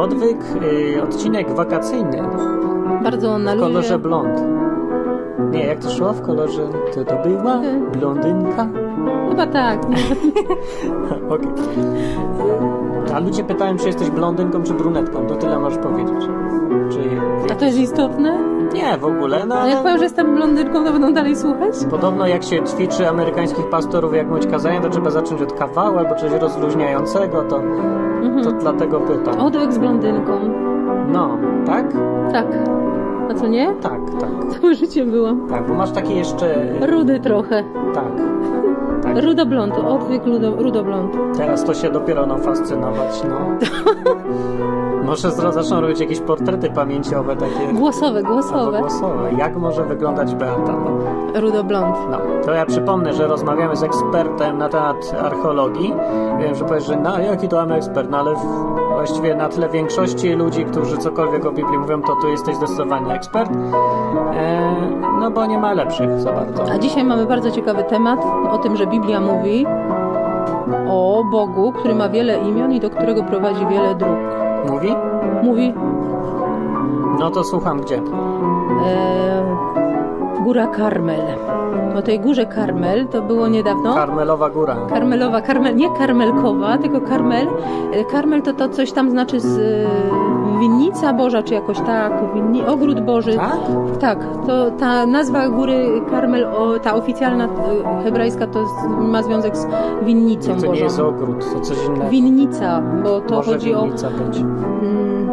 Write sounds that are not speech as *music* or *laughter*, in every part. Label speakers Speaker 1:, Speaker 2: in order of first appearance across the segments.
Speaker 1: odwyk, y, odcinek wakacyjny
Speaker 2: Bardzo na
Speaker 1: w kolorze blond. Nie, jak to szło w kolorze? To to była blondynka?
Speaker 2: Chyba tak. *laughs*
Speaker 1: Okej. A ludzie pytają, czy jesteś blondynką, czy brunetką. To tyle możesz powiedzieć. Czy...
Speaker 2: A to jest istotne?
Speaker 1: Nie, w ogóle, no
Speaker 2: A jak
Speaker 1: ale...
Speaker 2: powiem, że jestem blondynką, to będą dalej słuchać?
Speaker 1: Podobno jak się ćwiczy amerykańskich pastorów jak mówić kazania, to trzeba zacząć od kawału albo czegoś rozluźniającego, to, to dlatego pytam.
Speaker 2: Odwyk z blondynką.
Speaker 1: No, tak?
Speaker 2: Tak. A co nie?
Speaker 1: Tak, tak.
Speaker 2: Całe życie byłam.
Speaker 1: Tak, bo masz takie jeszcze...
Speaker 2: Rudy trochę.
Speaker 1: Tak. Tak.
Speaker 2: Rudoblond, odwyk rudo, rudoblond.
Speaker 1: Teraz to się dopiero nam fascynować, no. *laughs* Może zaczną robić jakieś portrety pamięciowe takie...
Speaker 2: Głosowe, głosowe.
Speaker 1: głosowe. Jak może wyglądać Beata? No.
Speaker 2: Rudoblond.
Speaker 1: No, to ja przypomnę, że rozmawiamy z ekspertem na temat archeologii. Wiem, że powiesz, że no, jaki to mamy ekspert, no ale w, właściwie na tle większości ludzi, którzy cokolwiek o Biblii mówią, to tu jesteś zdecydowanie ekspert. E, no bo nie ma lepszych za bardzo.
Speaker 2: A dzisiaj mamy bardzo ciekawy temat o tym, że Biblia mówi o Bogu, który ma wiele imion i do którego prowadzi wiele dróg.
Speaker 1: Mówi?
Speaker 2: Mówi
Speaker 1: No to słucham gdzie.
Speaker 2: e, Góra Karmel. O tej górze Karmel to było niedawno.
Speaker 1: Karmelowa Góra.
Speaker 2: Karmelowa, Karmel, nie Karmelkowa, tylko Karmel. E, Karmel to to coś tam znaczy z e, winnica Boża, czy jakoś tak, winni, ogród Boży.
Speaker 1: Tak?
Speaker 2: Tak, to ta nazwa góry Karmel, o, ta oficjalna e, hebrajska, to ma związek z winnicą
Speaker 1: To nie
Speaker 2: Bożą.
Speaker 1: jest ogród, to coś innego.
Speaker 2: Winnica, bo to
Speaker 1: Może
Speaker 2: chodzi o
Speaker 1: winnica być.
Speaker 2: mm,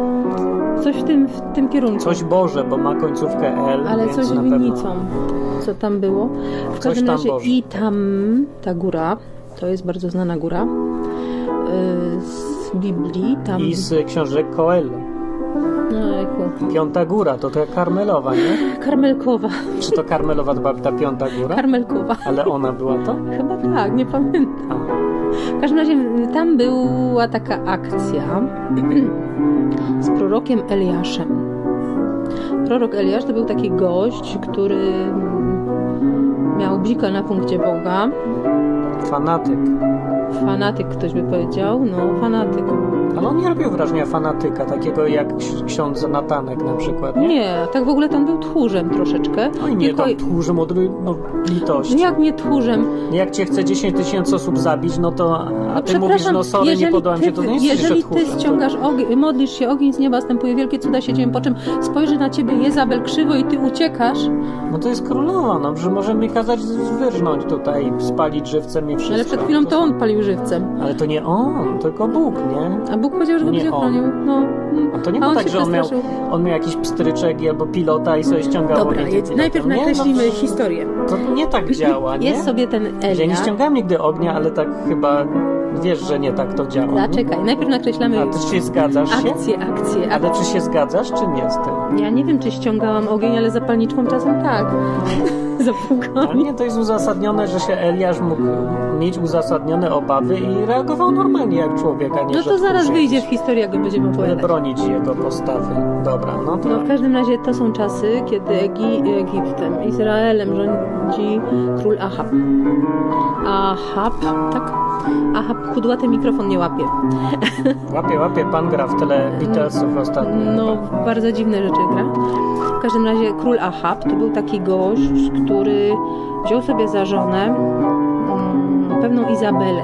Speaker 2: coś w tym, w tym kierunku.
Speaker 1: Coś Boże, bo ma końcówkę L,
Speaker 2: Ale coś z
Speaker 1: na pewno...
Speaker 2: winnicą, co tam było. W każdym razie
Speaker 1: Boże.
Speaker 2: i tam ta góra, to jest bardzo znana góra yy, z Biblii, tam...
Speaker 1: I z książek Coelho.
Speaker 2: No.
Speaker 1: Piąta Góra, to ta Karmelowa, nie? *laughs*
Speaker 2: Karmelkowa,
Speaker 1: Czy to Karmelowa była ta Piąta Góra?
Speaker 2: Karmelkowa.
Speaker 1: Ale ona była to?
Speaker 2: Chyba tak, nie pamiętam.
Speaker 1: A.
Speaker 2: W każdym razie y, tam była taka akcja z prorokiem Eliaszem. Prorok Eliasz to był taki gość, który miał bzika na punkcie Boga.
Speaker 1: Fanatyk.
Speaker 2: Fanatyk ktoś by powiedział, no fanatyk.
Speaker 1: Ale on nie robił wrażenia fanatyka, takiego jak ks- ksiądz Natanek na przykład, nie?
Speaker 2: Nie, tak w ogóle tam był tchórzem troszeczkę.
Speaker 1: No i nie,
Speaker 2: Tylko-
Speaker 1: tam tchórzem od no, litości.
Speaker 2: No jak nie tchórzem?
Speaker 1: Nie, Jak cię chce 10 tysięcy osób zabić, no to a
Speaker 2: No
Speaker 1: ty mówisz, no sorry, nie podoba mi się, to nie jesteś
Speaker 2: jeżeli ty ściągasz ogień, modlisz się, ogień z nieba stępuje, wielkie cuda się dzieją, po czym spojrzy na ciebie Jezabel krzywo i ty uciekasz,
Speaker 1: No to jest królowa, no, że może mi kazać wyrżnąć tutaj, spalić żywcem i wszystko.
Speaker 2: ale przed chwilą to on palił żywcem.
Speaker 1: Ale to nie on, tylko Bóg, nie?
Speaker 2: A Bóg powiedział, że go
Speaker 1: Nie
Speaker 2: będzie
Speaker 1: on.
Speaker 2: chronił. No.
Speaker 1: A to nie było tak, że on miał, on miał jakiś pstryczek albo pilota i sobie ściągał
Speaker 2: Dobra,
Speaker 1: pilotem.
Speaker 2: najpierw
Speaker 1: Nie,
Speaker 2: nakreślimy
Speaker 1: no,
Speaker 2: historię.
Speaker 1: To nie tak *laughs* działa, nie?
Speaker 2: Jest sobie ten
Speaker 1: Ja nie ściągałem nigdy ognia, ale tak chyba wiesz, że nie tak to działa.
Speaker 2: Zaczekaj, najpierw nakreślamy
Speaker 1: A ty się zgadzasz się?
Speaker 2: akcję, akcję.
Speaker 1: Ale czy się zgadzasz, czy nie z tym?
Speaker 2: Ja nie wiem, czy ściągałam ogień, ale zapalniczką czasem tak. *laughs*
Speaker 1: Ale
Speaker 2: Zapukałam.
Speaker 1: nie, to jest uzasadnione, że się Eliasz mógł mieć uzasadnione obawy i reagował normalnie jak człowiek, a nie
Speaker 2: No to zaraz wyjdzie w historii, jak go będziemy opowiadać.
Speaker 1: bronić jego postawy. Dobra, no to...
Speaker 2: No w każdym razie to są czasy, kiedy Egi- Egiptem, Izraelem rządzi król Ahab. Ahab, tak? Ahab kudłaty mikrofon nie łapie.
Speaker 1: Łapie, łapie, pan gra w tyle Beatlesów ostatnio.
Speaker 2: No, bardzo dziwne rzeczy gra. W każdym razie król Ahab to był taki gość, który wziął sobie za żonę mm, pewną Izabelę.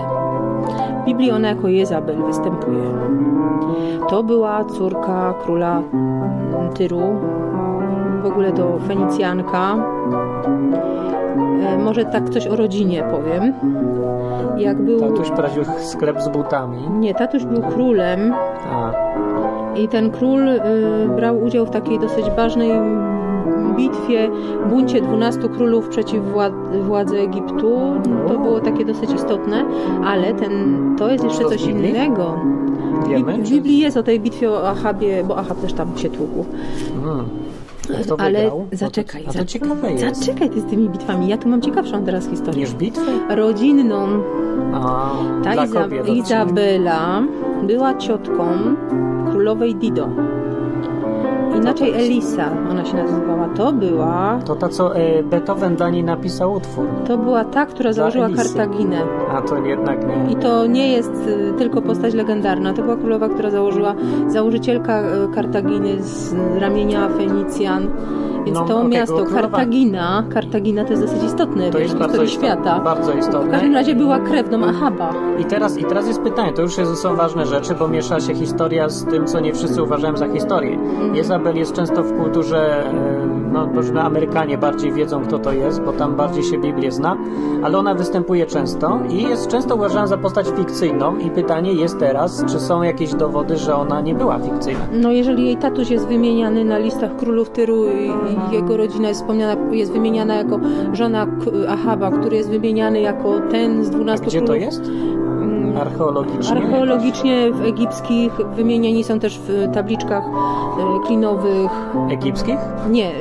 Speaker 2: W Biblii ona jako Jezabel występuje. To była córka króla mm, Tyru, w ogóle to Fenicjanka. E, Może tak coś o rodzinie powiem. Jak był...
Speaker 1: Tatuś prowadził sklep z butami.
Speaker 2: Nie, tatuś był królem
Speaker 1: A,
Speaker 2: i ten król y, brał udział w takiej dosyć ważnej bitwie, buncie 12 królów przeciw wła- władzy Egiptu. To było takie dosyć istotne, ale ten, to jest jeszcze coś innego.
Speaker 1: wiemy?
Speaker 2: W Biblii jest o tej bitwie o Ahabie, bo Ahab też tam się tłukł.
Speaker 1: Hmm. Kto
Speaker 2: Ale
Speaker 1: wygrał?
Speaker 2: zaczekaj,
Speaker 1: A to
Speaker 2: za-
Speaker 1: ciekawe jest.
Speaker 2: Zaczekaj ty z tymi bitwami, ja tu mam ciekawszą teraz historię.
Speaker 1: Niż bitwy?
Speaker 2: Rodzinną.
Speaker 1: A,
Speaker 2: Ta
Speaker 1: dla
Speaker 2: Iza-
Speaker 1: kobiet.
Speaker 2: Izabela była ciotką królowej Dido. Inaczej? Elisa. ona się nazywała. To była...
Speaker 1: To ta, co e, Beethoven dla niej napisał utwór.
Speaker 2: To była ta, która założyła
Speaker 1: Elisy.
Speaker 2: Kartaginę.
Speaker 1: A to jednak nie.
Speaker 2: I to nie jest y, tylko postać legendarna. To była królowa, która założyła, założycielka y, Kartaginy z ramienia Fenicjan. Więc
Speaker 1: No,
Speaker 2: to
Speaker 1: okej,
Speaker 2: miasto,
Speaker 1: była królowa.
Speaker 2: Kartagina, Kartagina to jest dosyć istotne
Speaker 1: To jest
Speaker 2: w
Speaker 1: bardzo istotne.
Speaker 2: świata.
Speaker 1: Bardzo
Speaker 2: W
Speaker 1: istotne.
Speaker 2: każdym razie była krewną Ahaba.
Speaker 1: I teraz, I teraz jest pytanie, to już jest, są ważne rzeczy, bo miesza się historia z tym, co nie wszyscy uważają za historię.
Speaker 2: Mhm.
Speaker 1: Jezabel jest często w kulturze, e, no powiedzmy Amerykanie bardziej wiedzą, kto to jest, bo tam bardziej się Biblię zna, ale ona występuje często i jest często uważana za postać fikcyjną i pytanie jest teraz, czy są jakieś dowody, że ona nie była fikcyjna.
Speaker 2: No jeżeli jej tatuś jest wymieniany na listach królów Tyru i jego rodzina jest wspomniana, jest wymieniana jako żona Ahaba, który jest wymieniany jako ten z
Speaker 1: A
Speaker 2: 12
Speaker 1: gdzie to
Speaker 2: królów.
Speaker 1: jest? Archeologicznie?
Speaker 2: Archeologicznie w egipskich wymienieni są też w tabliczkach e, klinowych.
Speaker 1: Egipskich?
Speaker 2: Nie, e,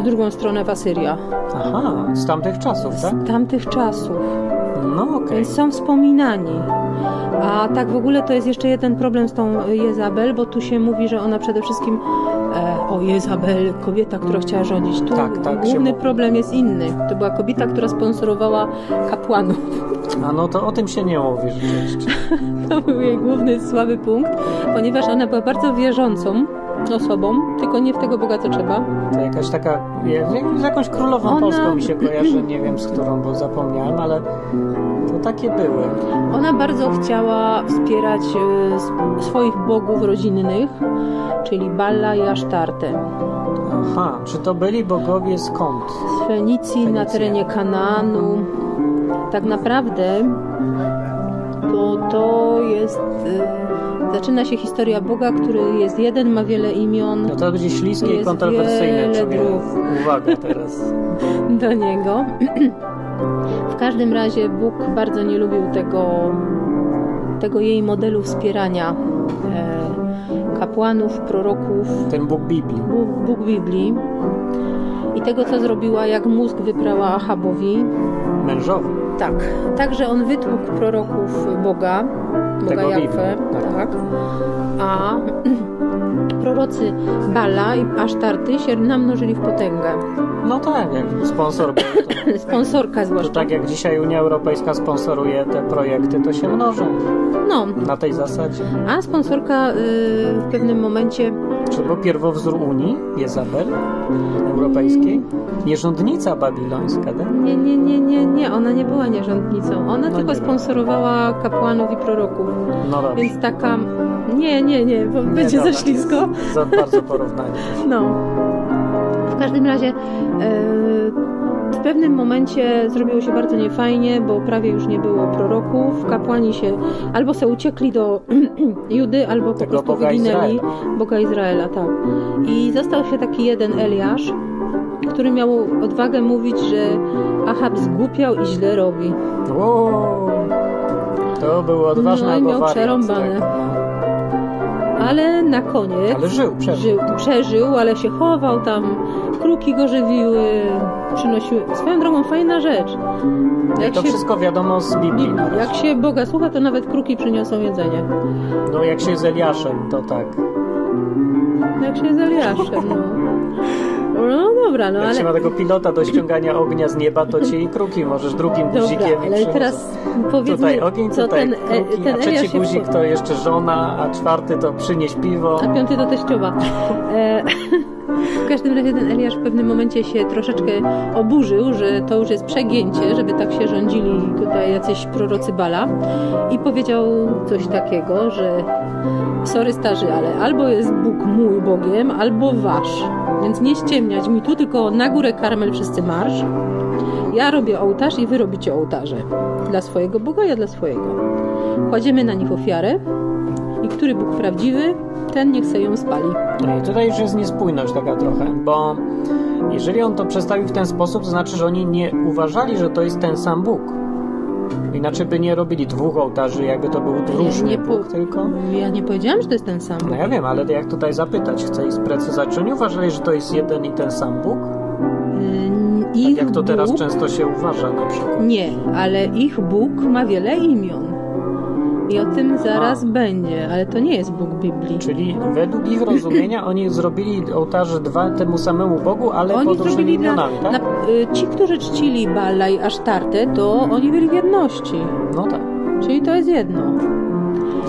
Speaker 2: w drugą stronę w Asyria.
Speaker 1: Aha, z tamtych czasów, tak?
Speaker 2: Z tamtych czasów.
Speaker 1: No okej.
Speaker 2: Więc są wspominani. A tak w ogóle to jest jeszcze jeden problem z tą Jezabel, bo tu się mówi, że ona przede wszystkim e, o Jezabel, kobieta, która chciała rządzić. Tu
Speaker 1: Tak, tak się
Speaker 2: główny
Speaker 1: mówi.
Speaker 2: problem jest inny. To była kobieta, która sponsorowała kapłanów.
Speaker 1: A no to o tym się nie mówi rzeczywiście. *laughs*
Speaker 2: To był jej główny słaby punkt, ponieważ ona była bardzo wierzącą osobą, tylko nie w tego Boga, co trzeba.
Speaker 1: To jakaś taka, z jakąś królową
Speaker 2: Ona-
Speaker 1: polską mi się kojarzy, nie wiem z którą, bo zapomniałem, ale to takie były.
Speaker 2: Ona bardzo chciała wspierać e, swoich bogów rodzinnych, czyli Balla i Asztartę.
Speaker 1: Aha, czy to byli bogowie skąd?
Speaker 2: z Fenicji na
Speaker 1: Fenicja.
Speaker 2: terenie Kanaanu. Tak naprawdę to, to jest. y, zaczyna się historia Boga, który jest jeden, ma wiele imion
Speaker 1: No to będzie śliskie i kontrowersyjne, czuję. Uwaga teraz. *laughs*
Speaker 2: do niego. *clears throat* W każdym razie Bóg bardzo nie lubił tego, tego jej modelu wspierania e, kapłanów, proroków,
Speaker 1: Ten Bóg Biblii.
Speaker 2: Bóg, Bóg Biblii i tego, co zrobiła, jak mózg wyprała Ahabowi.
Speaker 1: Mężowi.
Speaker 2: Tak, także on wytłukł proroków Boga, Boga Jahwe,
Speaker 1: tak.
Speaker 2: tak. a *clears throat* prorocy Bala i Asztarty się namnożyli w potęgę.
Speaker 1: No tak, jak sponsor. To, *coughs*
Speaker 2: Sponsorka
Speaker 1: to
Speaker 2: zwłaszcza.
Speaker 1: tak jak dzisiaj Unia Europejska sponsoruje te projekty, to się mnożą
Speaker 2: No,
Speaker 1: na tej zasadzie.
Speaker 2: a sponsorka y, w pewnym momencie
Speaker 1: Czy to był pierwowzór Unii, Jezabel Europejskiej? Nierządnica babilońska, tak?
Speaker 2: nie, nie, nie, nie, nie, ona nie była nierządnicą. Ona
Speaker 1: No
Speaker 2: tylko
Speaker 1: nie wiem.
Speaker 2: sponsorowała kapłanów i proroków.
Speaker 1: No dobrze.
Speaker 2: Więc taka. Nie, nie, nie, bo będzie
Speaker 1: dobra,
Speaker 2: za ślisko.
Speaker 1: Za bardzo porównanie.
Speaker 2: No. W każdym razie e, w pewnym momencie zrobiło się bardzo niefajnie, bo prawie już nie było proroków. Kapłani się albo se uciekli do *clears throat* Judy, albo po
Speaker 1: Tego
Speaker 2: prostu
Speaker 1: Boga
Speaker 2: wyginęli.
Speaker 1: Izraela.
Speaker 2: Boga Izraela, tak. I został się taki jeden Eliasz, który miał odwagę mówić, że Ahab zgłupiał i źle robi.
Speaker 1: Wow. To było odważne
Speaker 2: No i miał
Speaker 1: wariat,
Speaker 2: przerąbane.
Speaker 1: Tak.
Speaker 2: Ale na koniec
Speaker 1: Ale żył, przeżył.
Speaker 2: żył, przeżył, ale się chował tam, kruki go żywiły, przynosiły. Swoją drogą fajna rzecz.
Speaker 1: I
Speaker 2: Jak
Speaker 1: to
Speaker 2: się,
Speaker 1: wszystko wiadomo z Biblii. na razie.
Speaker 2: jak się Boga słucha, to nawet kruki przyniosą jedzenie.
Speaker 1: No jak się z Eliaszem, to tak.
Speaker 2: Jak się z Eliaszem, no. No dobra, no
Speaker 1: Jak
Speaker 2: ale...
Speaker 1: się ma tego pilota do ściągania ognia z nieba, to ci i kruki możesz drugim
Speaker 2: Dobra,
Speaker 1: guzikiem
Speaker 2: ale teraz powiedzmy,
Speaker 1: Tutaj ogień,
Speaker 2: co
Speaker 1: tutaj
Speaker 2: ten, e,
Speaker 1: kruki,
Speaker 2: ten
Speaker 1: a trzeci
Speaker 2: Eliasz
Speaker 1: guzik to jeszcze żona, a czwarty to przynieś piwo.
Speaker 2: A piąty to teściowa. E, *laughs* w każdym razie ten Eliasz w pewnym momencie się troszeczkę oburzył, że to już jest przegięcie, żeby tak się rządzili tutaj jacyś prorocy Bala i powiedział coś takiego, że sorry starzy, ale albo jest Bóg mój Bogiem, albo wasz. Więc nie ściemniać mi tu, tylko na górę Karmel wszyscy marsz. Ja robię ołtarz i wy robicie ołtarze. Dla swojego Boga, ja dla swojego. Kładziemy na nich ofiarę i który Bóg prawdziwy, ten niech se ją spali.
Speaker 1: I tutaj już jest niespójność taka trochę, bo jeżeli on to przedstawił w ten sposób, to znaczy, że oni nie uważali, że to jest ten sam Bóg. Inaczej by nie robili dwóch ołtarzy, jakby to był różny
Speaker 2: nie
Speaker 1: Bóg, tylko...
Speaker 2: Ja nie powiedziałam, że to jest ten sam.
Speaker 1: No ja wiem, ale jak tutaj zapytać, chcę ich sprecyzować, czy oni uważali, że to jest jeden i ten sam Bóg?
Speaker 2: Ym,
Speaker 1: Tak jak to teraz
Speaker 2: Bóg,
Speaker 1: często się uważa na przykład.
Speaker 2: Nie, ale ich Bóg ma wiele imion. I o tym zaraz będzie, ale to nie jest Bóg Biblii.
Speaker 1: Czyli według ich rozumienia oni zrobili ołtarze dwa temu samemu Bogu, ale
Speaker 2: Oni
Speaker 1: pod różnymi imionami, tak?
Speaker 2: na, y, ci, którzy czcili Bala i Asztartę, to oni byli w jedności.
Speaker 1: No tak.
Speaker 2: Czyli to jest jedno.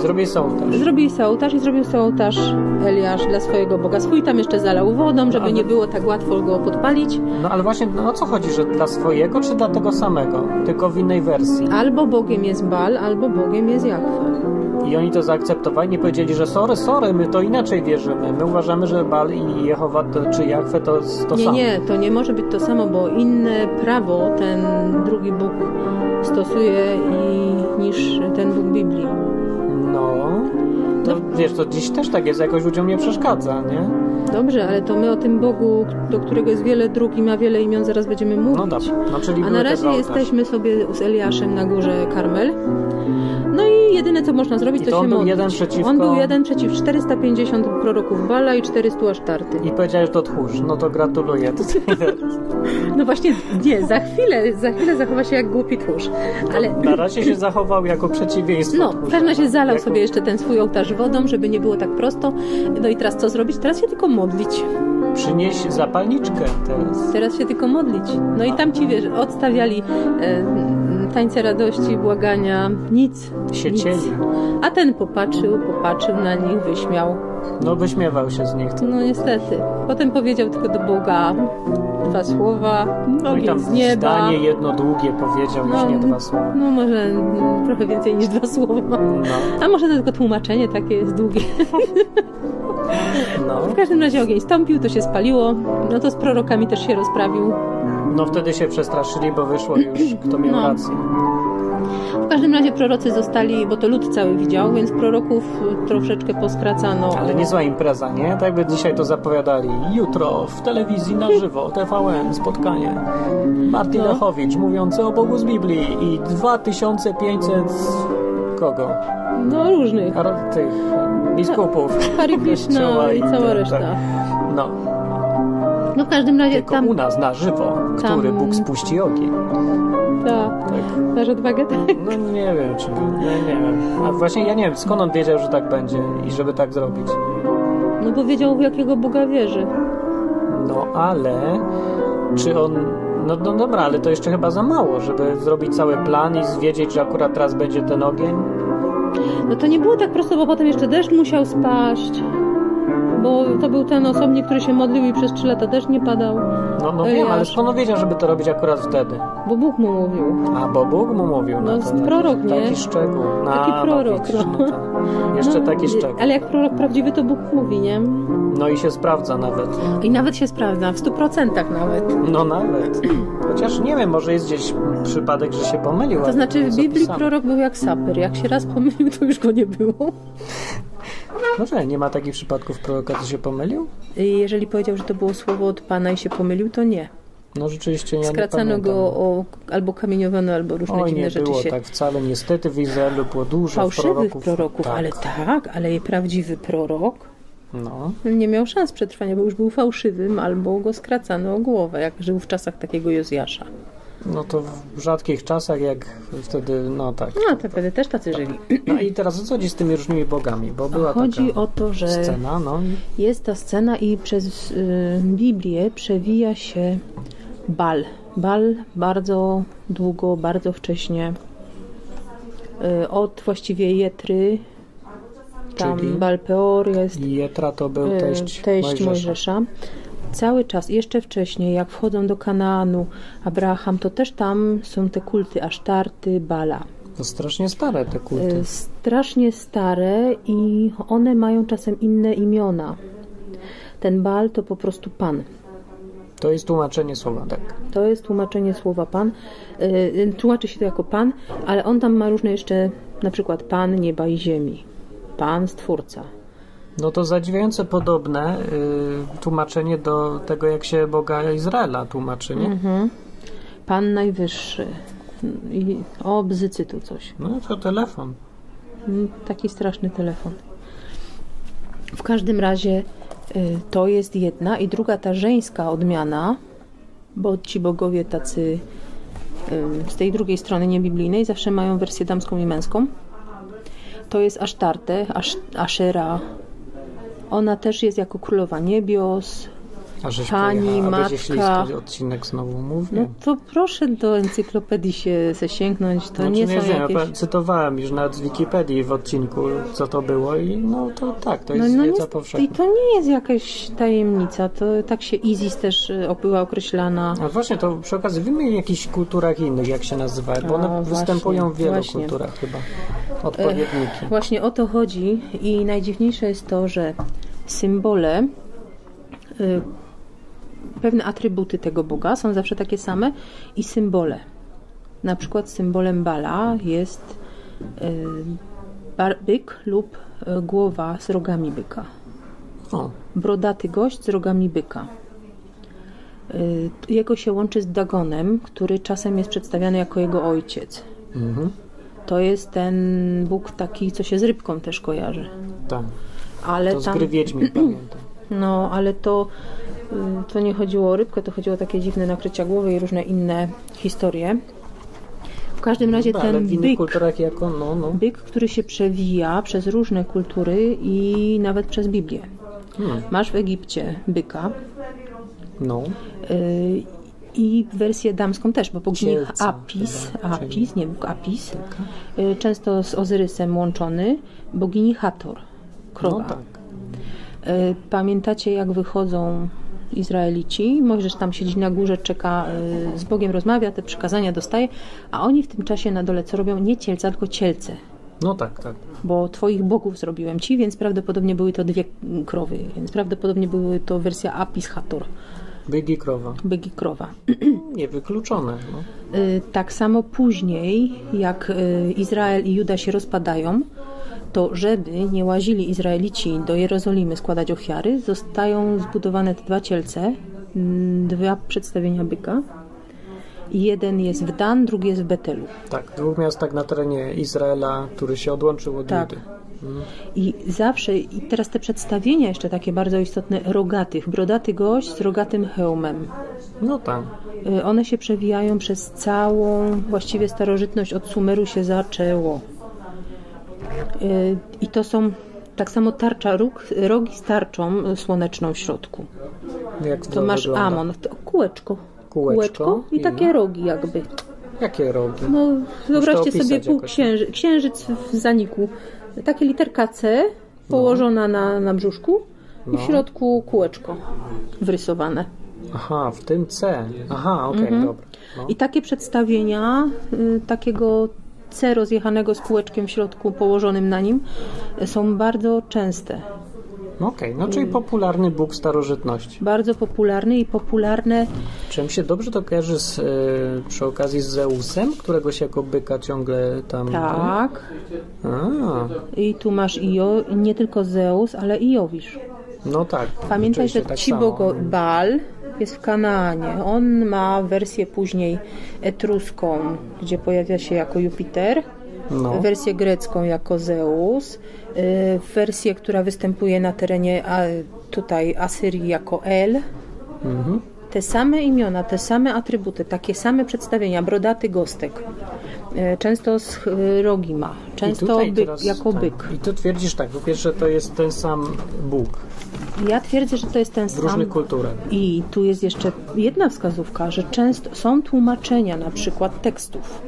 Speaker 1: Zrobili ołtarz.
Speaker 2: Zrobili sobie ołtarz i zrobił sobie ołtarz Eliasz dla swojego Boga. Swój tam jeszcze zalał wodą, żeby
Speaker 1: Ale-
Speaker 2: nie było tak łatwo go podpalić.
Speaker 1: No ale właśnie no, o co chodzi, że dla swojego czy dla tego samego? Tylko w innej wersji.
Speaker 2: Albo Bogiem jest Bal, albo Bogiem jest Jahwe.
Speaker 1: I oni to zaakceptowali, nie powiedzieli, że sorry, sorry, my to inaczej wierzymy. My uważamy, że Bal i Jehowa to, czy Jachwę to, to
Speaker 2: Nie,
Speaker 1: samo.
Speaker 2: nie, to nie może być to samo, bo inne prawo ten drugi Bóg stosuje i, niż ten Bóg Biblii.
Speaker 1: No, to wiesz, to dziś też tak jest, jakoś ludziom nie przeszkadza, nie?
Speaker 2: Dobrze, ale to my o tym Bogu, do którego jest wiele dróg i ma wiele imion, zaraz będziemy mówić.
Speaker 1: No dobrze, no czyli
Speaker 2: A na razie jesteśmy sobie z Eliaszem na górze Karmel. No i jedyne co można zrobić,
Speaker 1: I
Speaker 2: to,
Speaker 1: to
Speaker 2: się
Speaker 1: on był
Speaker 2: modlić.
Speaker 1: jeden przeciwko-
Speaker 2: On był jeden przeciw 450 proroków Bala i 400 Asztarty.
Speaker 1: I powiedziałeś, że to tchórz, no to gratuluję. *laughs*
Speaker 2: No właśnie, nie, za chwilę, za chwilę zachowa się jak głupi tchórz. Ale
Speaker 1: Na razie się zachował jako przeciwieństwo
Speaker 2: no, w każdym razie zalał
Speaker 1: Jako-
Speaker 2: sobie jeszcze ten swój ołtarz wodą, żeby nie było tak prosto. No i teraz co zrobić? Teraz się tylko modlić.
Speaker 1: Przynieś zapalniczkę teraz.
Speaker 2: Teraz się tylko modlić. No i tam ci wiesz, odstawiali e, tańce radości, błagania, nic.
Speaker 1: Się
Speaker 2: nic. A ten popatrzył, popatrzył na nich, wyśmiał.
Speaker 1: No wyśmiewał się z nich.
Speaker 2: No niestety. Potem powiedział tylko do Boga dwa słowa,
Speaker 1: No i tam
Speaker 2: z nieba.
Speaker 1: zdanie jedno długie powiedział,
Speaker 2: No,
Speaker 1: już nie dwa słowa.
Speaker 2: No może trochę więcej niż dwa słowa.
Speaker 1: No,
Speaker 2: A może to tylko tłumaczenie takie jest długie.
Speaker 1: no.
Speaker 2: W każdym razie ogień stąpił, to się spaliło. No to z prorokami też się rozprawił.
Speaker 1: No wtedy się przestraszyli, bo wyszło już, kto miał
Speaker 2: No.
Speaker 1: rację.
Speaker 2: W każdym razie prorocy zostali, bo to lud cały widział, więc proroków troszeczkę poskracano.
Speaker 1: Ale niezła impreza, nie? Tak jakby dzisiaj to zapowiadali. Jutro w telewizji na żywo, TVN, spotkanie. Martin
Speaker 2: No.
Speaker 1: Lechowicz mówiący o Bogu z Biblii i 2500 kogo?
Speaker 2: No różnych.
Speaker 1: Tych biskupów. *laughs*
Speaker 2: Krishna
Speaker 1: Kościoła
Speaker 2: i cała reszta.
Speaker 1: tak. No,
Speaker 2: No w każdym razie
Speaker 1: tylko
Speaker 2: tam...
Speaker 1: u nas na żywo, który
Speaker 2: tam-
Speaker 1: Bóg spuści ogień.
Speaker 2: Ta,
Speaker 1: Tak.
Speaker 2: dasz odwagę, tak?
Speaker 1: No nie wiem, czy nie, nie wiem. A właśnie ja nie wiem, skąd on wiedział, że tak będzie i żeby tak zrobić.
Speaker 2: No bo wiedział w jakiego Boga wierzy.
Speaker 1: No ale czy on. No, no dobra, ale to jeszcze chyba za mało, żeby zrobić cały plan i wiedzieć, że akurat teraz będzie ten ogień.
Speaker 2: No to nie było tak prosto, bo potem jeszcze deszcz musiał spaść. Bo to był ten osobnik, który się modlił i przez trzy lata deszcz nie padał.
Speaker 1: No, no wiem, ale skąd on wiedział, żeby to robić akurat wtedy?
Speaker 2: Bo Bóg mu mówił.
Speaker 1: A, bo Bóg mu mówił.
Speaker 2: No,
Speaker 1: to
Speaker 2: prorok,
Speaker 1: taki,
Speaker 2: nie?
Speaker 1: Taki szczegół. No,
Speaker 2: Taki
Speaker 1: no,
Speaker 2: prorok,
Speaker 1: widzisz,
Speaker 2: no.
Speaker 1: no to jeszcze
Speaker 2: No,
Speaker 1: taki szczegół.
Speaker 2: Ale jak prorok prawdziwy, to Bóg mówi, nie?
Speaker 1: No i się sprawdza nawet.
Speaker 2: I nawet się sprawdza, w stu procentach nawet.
Speaker 1: No nawet. Chociaż nie wiem, może jest gdzieś przypadek, że się pomylił.
Speaker 2: To znaczy w Biblii prorok był jak saper. Jak się raz pomylił, to już go nie było.
Speaker 1: Może nie ma takich przypadków proroka, co się pomylił?
Speaker 2: Jeżeli powiedział, że to było słowo od Pana i się pomylił, to nie.
Speaker 1: No rzeczywiście ja
Speaker 2: Skracano
Speaker 1: nie
Speaker 2: go o, albo kamieniowano, albo różne
Speaker 1: Oj,
Speaker 2: dziwne
Speaker 1: nie
Speaker 2: rzeczy
Speaker 1: było
Speaker 2: się...
Speaker 1: tak wcale. Niestety w Izraelu było dużo
Speaker 2: Fałszywych
Speaker 1: proroków.
Speaker 2: proroków,
Speaker 1: tak.
Speaker 2: ale tak, ale prawdziwy prorok
Speaker 1: No,
Speaker 2: nie miał szans przetrwania, bo już był fałszywym, albo go skracano o głowę, jak żył w czasach takiego Jozjasza.
Speaker 1: No to w rzadkich czasach, jak wtedy, no tak.
Speaker 2: No, to wtedy też tacy żyli.
Speaker 1: No i teraz o co chodzi z tymi różnymi bogami? Bo była
Speaker 2: Chodzi
Speaker 1: taka
Speaker 2: o to, że
Speaker 1: scena, no i
Speaker 2: jest ta scena i przez y, Biblię przewija się bal. Bal bardzo długo, bardzo wcześnie. Y, od właściwie Jetry, tam
Speaker 1: Czyli?
Speaker 2: Bal Peor jest
Speaker 1: Jetra to był
Speaker 2: y,
Speaker 1: teść,
Speaker 2: teść
Speaker 1: Mojżesza.
Speaker 2: Mojżesza. Cały czas, jeszcze wcześniej, jak wchodzą do Kanaanu, Abraham, to też tam są te kulty Asztarty, Bala.
Speaker 1: To strasznie stare te kulty.
Speaker 2: Y, strasznie stare i one mają czasem inne imiona. Ten Baal to po prostu Pan.
Speaker 1: To jest tłumaczenie słowa, tak.
Speaker 2: To jest tłumaczenie słowa Pan. Y, Tłumaczy się to jako Pan, ale on tam ma różne jeszcze, na przykład Pan nieba i ziemi. Pan Stwórca.
Speaker 1: No to zadziwiające podobne y, tłumaczenie do tego, jak się Boga Izraela tłumaczy, nie?
Speaker 2: Mhm. Pan Najwyższy. I o bzycy tu coś.
Speaker 1: No to telefon.
Speaker 2: Mm, Taki straszny telefon. W każdym razie y, to jest jedna i druga ta żeńska odmiana, bo ci bogowie tacy y, z tej drugiej strony niebiblijnej zawsze mają wersję damską i męską. to jest Asztarte, Asz, Ashera. Ona też jest jako królowa niebios.
Speaker 1: A żeś
Speaker 2: Pani,
Speaker 1: pojechała,
Speaker 2: matka.
Speaker 1: śliskać odcinek znowu mówię.
Speaker 2: No to proszę do encyklopedii się, se sięgnąć. To
Speaker 1: Znaczy,
Speaker 2: nie
Speaker 1: nie
Speaker 2: są
Speaker 1: wiem,
Speaker 2: jakieś...
Speaker 1: ja cytowałem już nawet z Wikipedii w odcinku, co to było i no to tak, to jest
Speaker 2: No, no
Speaker 1: wiedza
Speaker 2: nie, I
Speaker 1: powszechna.
Speaker 2: to nie jest jakaś tajemnica. To tak się ISIS też y, była określana.
Speaker 1: A właśnie, to przy okazji wymień jakichś kulturach innych, jak się nazywają, bo one
Speaker 2: właśnie,
Speaker 1: występują w wielu
Speaker 2: właśnie.
Speaker 1: kulturach chyba. Odpowiedniki.
Speaker 2: Właśnie o to chodzi i najdziwniejsze jest to, że symbole, y, pewne atrybuty tego Boga są zawsze takie same i symbole. Na przykład symbolem Bala jest y, byk lub y, głowa z rogami byka.
Speaker 1: O,
Speaker 2: Brodaty gość z rogami byka. Y, Jego się łączy z Dagonem, który czasem jest przedstawiany jako jego ojciec.
Speaker 1: mhm,
Speaker 2: To jest ten Bóg taki, co się z rybką też kojarzy.
Speaker 1: tak.
Speaker 2: Ale
Speaker 1: To z
Speaker 2: tam,
Speaker 1: gry Wiedźmin *clears throat* pamiętam.
Speaker 2: No, ale to, y, to nie chodziło o rybkę, to chodziło o takie dziwne nakrycia głowy i różne inne historie. W każdym razie
Speaker 1: No,
Speaker 2: ten byk,
Speaker 1: jako, no, no.
Speaker 2: byk, który się przewija przez różne kultury i nawet przez Biblię.
Speaker 1: Hmm,
Speaker 2: Masz w Egipcie byka
Speaker 1: no.
Speaker 2: y, i wersję damską też, bo bogini Apis,
Speaker 1: czyli-
Speaker 2: Apis, nie Bóg Apis, y, często z Ozyrysem łączony, bogini Hator, krowa.
Speaker 1: No tak.
Speaker 2: E, Pamiętacie, jak wychodzą Izraelici? Mojżesz tam siedzi na górze, czeka, e, z Bogiem rozmawia, te przykazania dostaje, a oni w tym czasie na dole co robią? Nie cielca, tylko cielce.
Speaker 1: No tak, tak.
Speaker 2: Bo twoich bogów zrobiłem ci, więc prawdopodobnie były to dwie krowy, więc prawdopodobnie były to wersja Apis Hator,
Speaker 1: Bygi krowa.
Speaker 2: bygi krowa. *clears throat*
Speaker 1: Niewykluczone. No.
Speaker 2: Y, Tak samo później, jak Izrael i Juda się rozpadają, to żeby nie łazili Izraelici do Jerozolimy składać ofiary, zostają zbudowane te dwa cielce, mm, dwa przedstawienia byka. Jeden jest w Dan, drugi jest w Betelu.
Speaker 1: Tak, dwóch miast tak na terenie Izraela, który się odłączył od
Speaker 2: Tak.
Speaker 1: Judy.
Speaker 2: I zawsze, i teraz te przedstawienia jeszcze takie bardzo istotne, rogatych, brodaty gość z rogatym hełmem.
Speaker 1: No tak.
Speaker 2: Y, One się przewijają przez całą właściwie starożytność, od Sumeru się zaczęło. Y, I to są tak samo tarcza, róg, rogi z tarczą słoneczną w środku.
Speaker 1: Jak
Speaker 2: To masz
Speaker 1: wygląda?
Speaker 2: Amon, to kółeczko.
Speaker 1: Kółeczko
Speaker 2: i
Speaker 1: i
Speaker 2: takie
Speaker 1: no.
Speaker 2: rogi jakby.
Speaker 1: Jakie rogi?
Speaker 2: No, wyobraźcie sobie pół
Speaker 1: jakoś.
Speaker 2: księży, księżyc w zaniku. Takie literka C położona na, na brzuszku i w
Speaker 1: No.
Speaker 2: środku kółeczko wrysowane.
Speaker 1: Aha, w tym C. Aha, okej,
Speaker 2: Mhm.
Speaker 1: dobra. No.
Speaker 2: I takie przedstawienia y, takiego C rozjechanego z kółeczkiem w środku położonym na nim y, są bardzo częste.
Speaker 1: No Okej, no
Speaker 2: Mm.
Speaker 1: czyli popularny Bóg starożytności.
Speaker 2: Bardzo popularne i popularne
Speaker 1: Czym się dobrze to kojarzy z, e, przy okazji z Zeusem, którego się jako byka ciągle tam...
Speaker 2: tak.
Speaker 1: A,
Speaker 2: I tu masz Io, nie tylko Zeus, ale i Jowisz.
Speaker 1: no tak.
Speaker 2: Pamiętaj, że
Speaker 1: tak
Speaker 2: ci bogo Baal jest w Kanaanie. On ma wersję później etruską, gdzie pojawia się jako Jupiter.
Speaker 1: No.
Speaker 2: wersję grecką jako Zeus, y, wersję, która występuje na terenie tutaj Asyrii jako El.
Speaker 1: Mhm.
Speaker 2: Te same imiona, te same atrybuty, takie same przedstawienia, brodaty gostek. Y, Często z rogi ma,
Speaker 1: I
Speaker 2: często byk,
Speaker 1: teraz-
Speaker 2: jako
Speaker 1: tak.
Speaker 2: byk.
Speaker 1: I tu twierdzisz tak, po pierwsze to jest ten sam Bóg
Speaker 2: Ja twierdzę, że to jest ten
Speaker 1: w
Speaker 2: sam.
Speaker 1: różnych kulturach.
Speaker 2: I tu jest jeszcze jedna wskazówka, że często są tłumaczenia na przykład tekstów.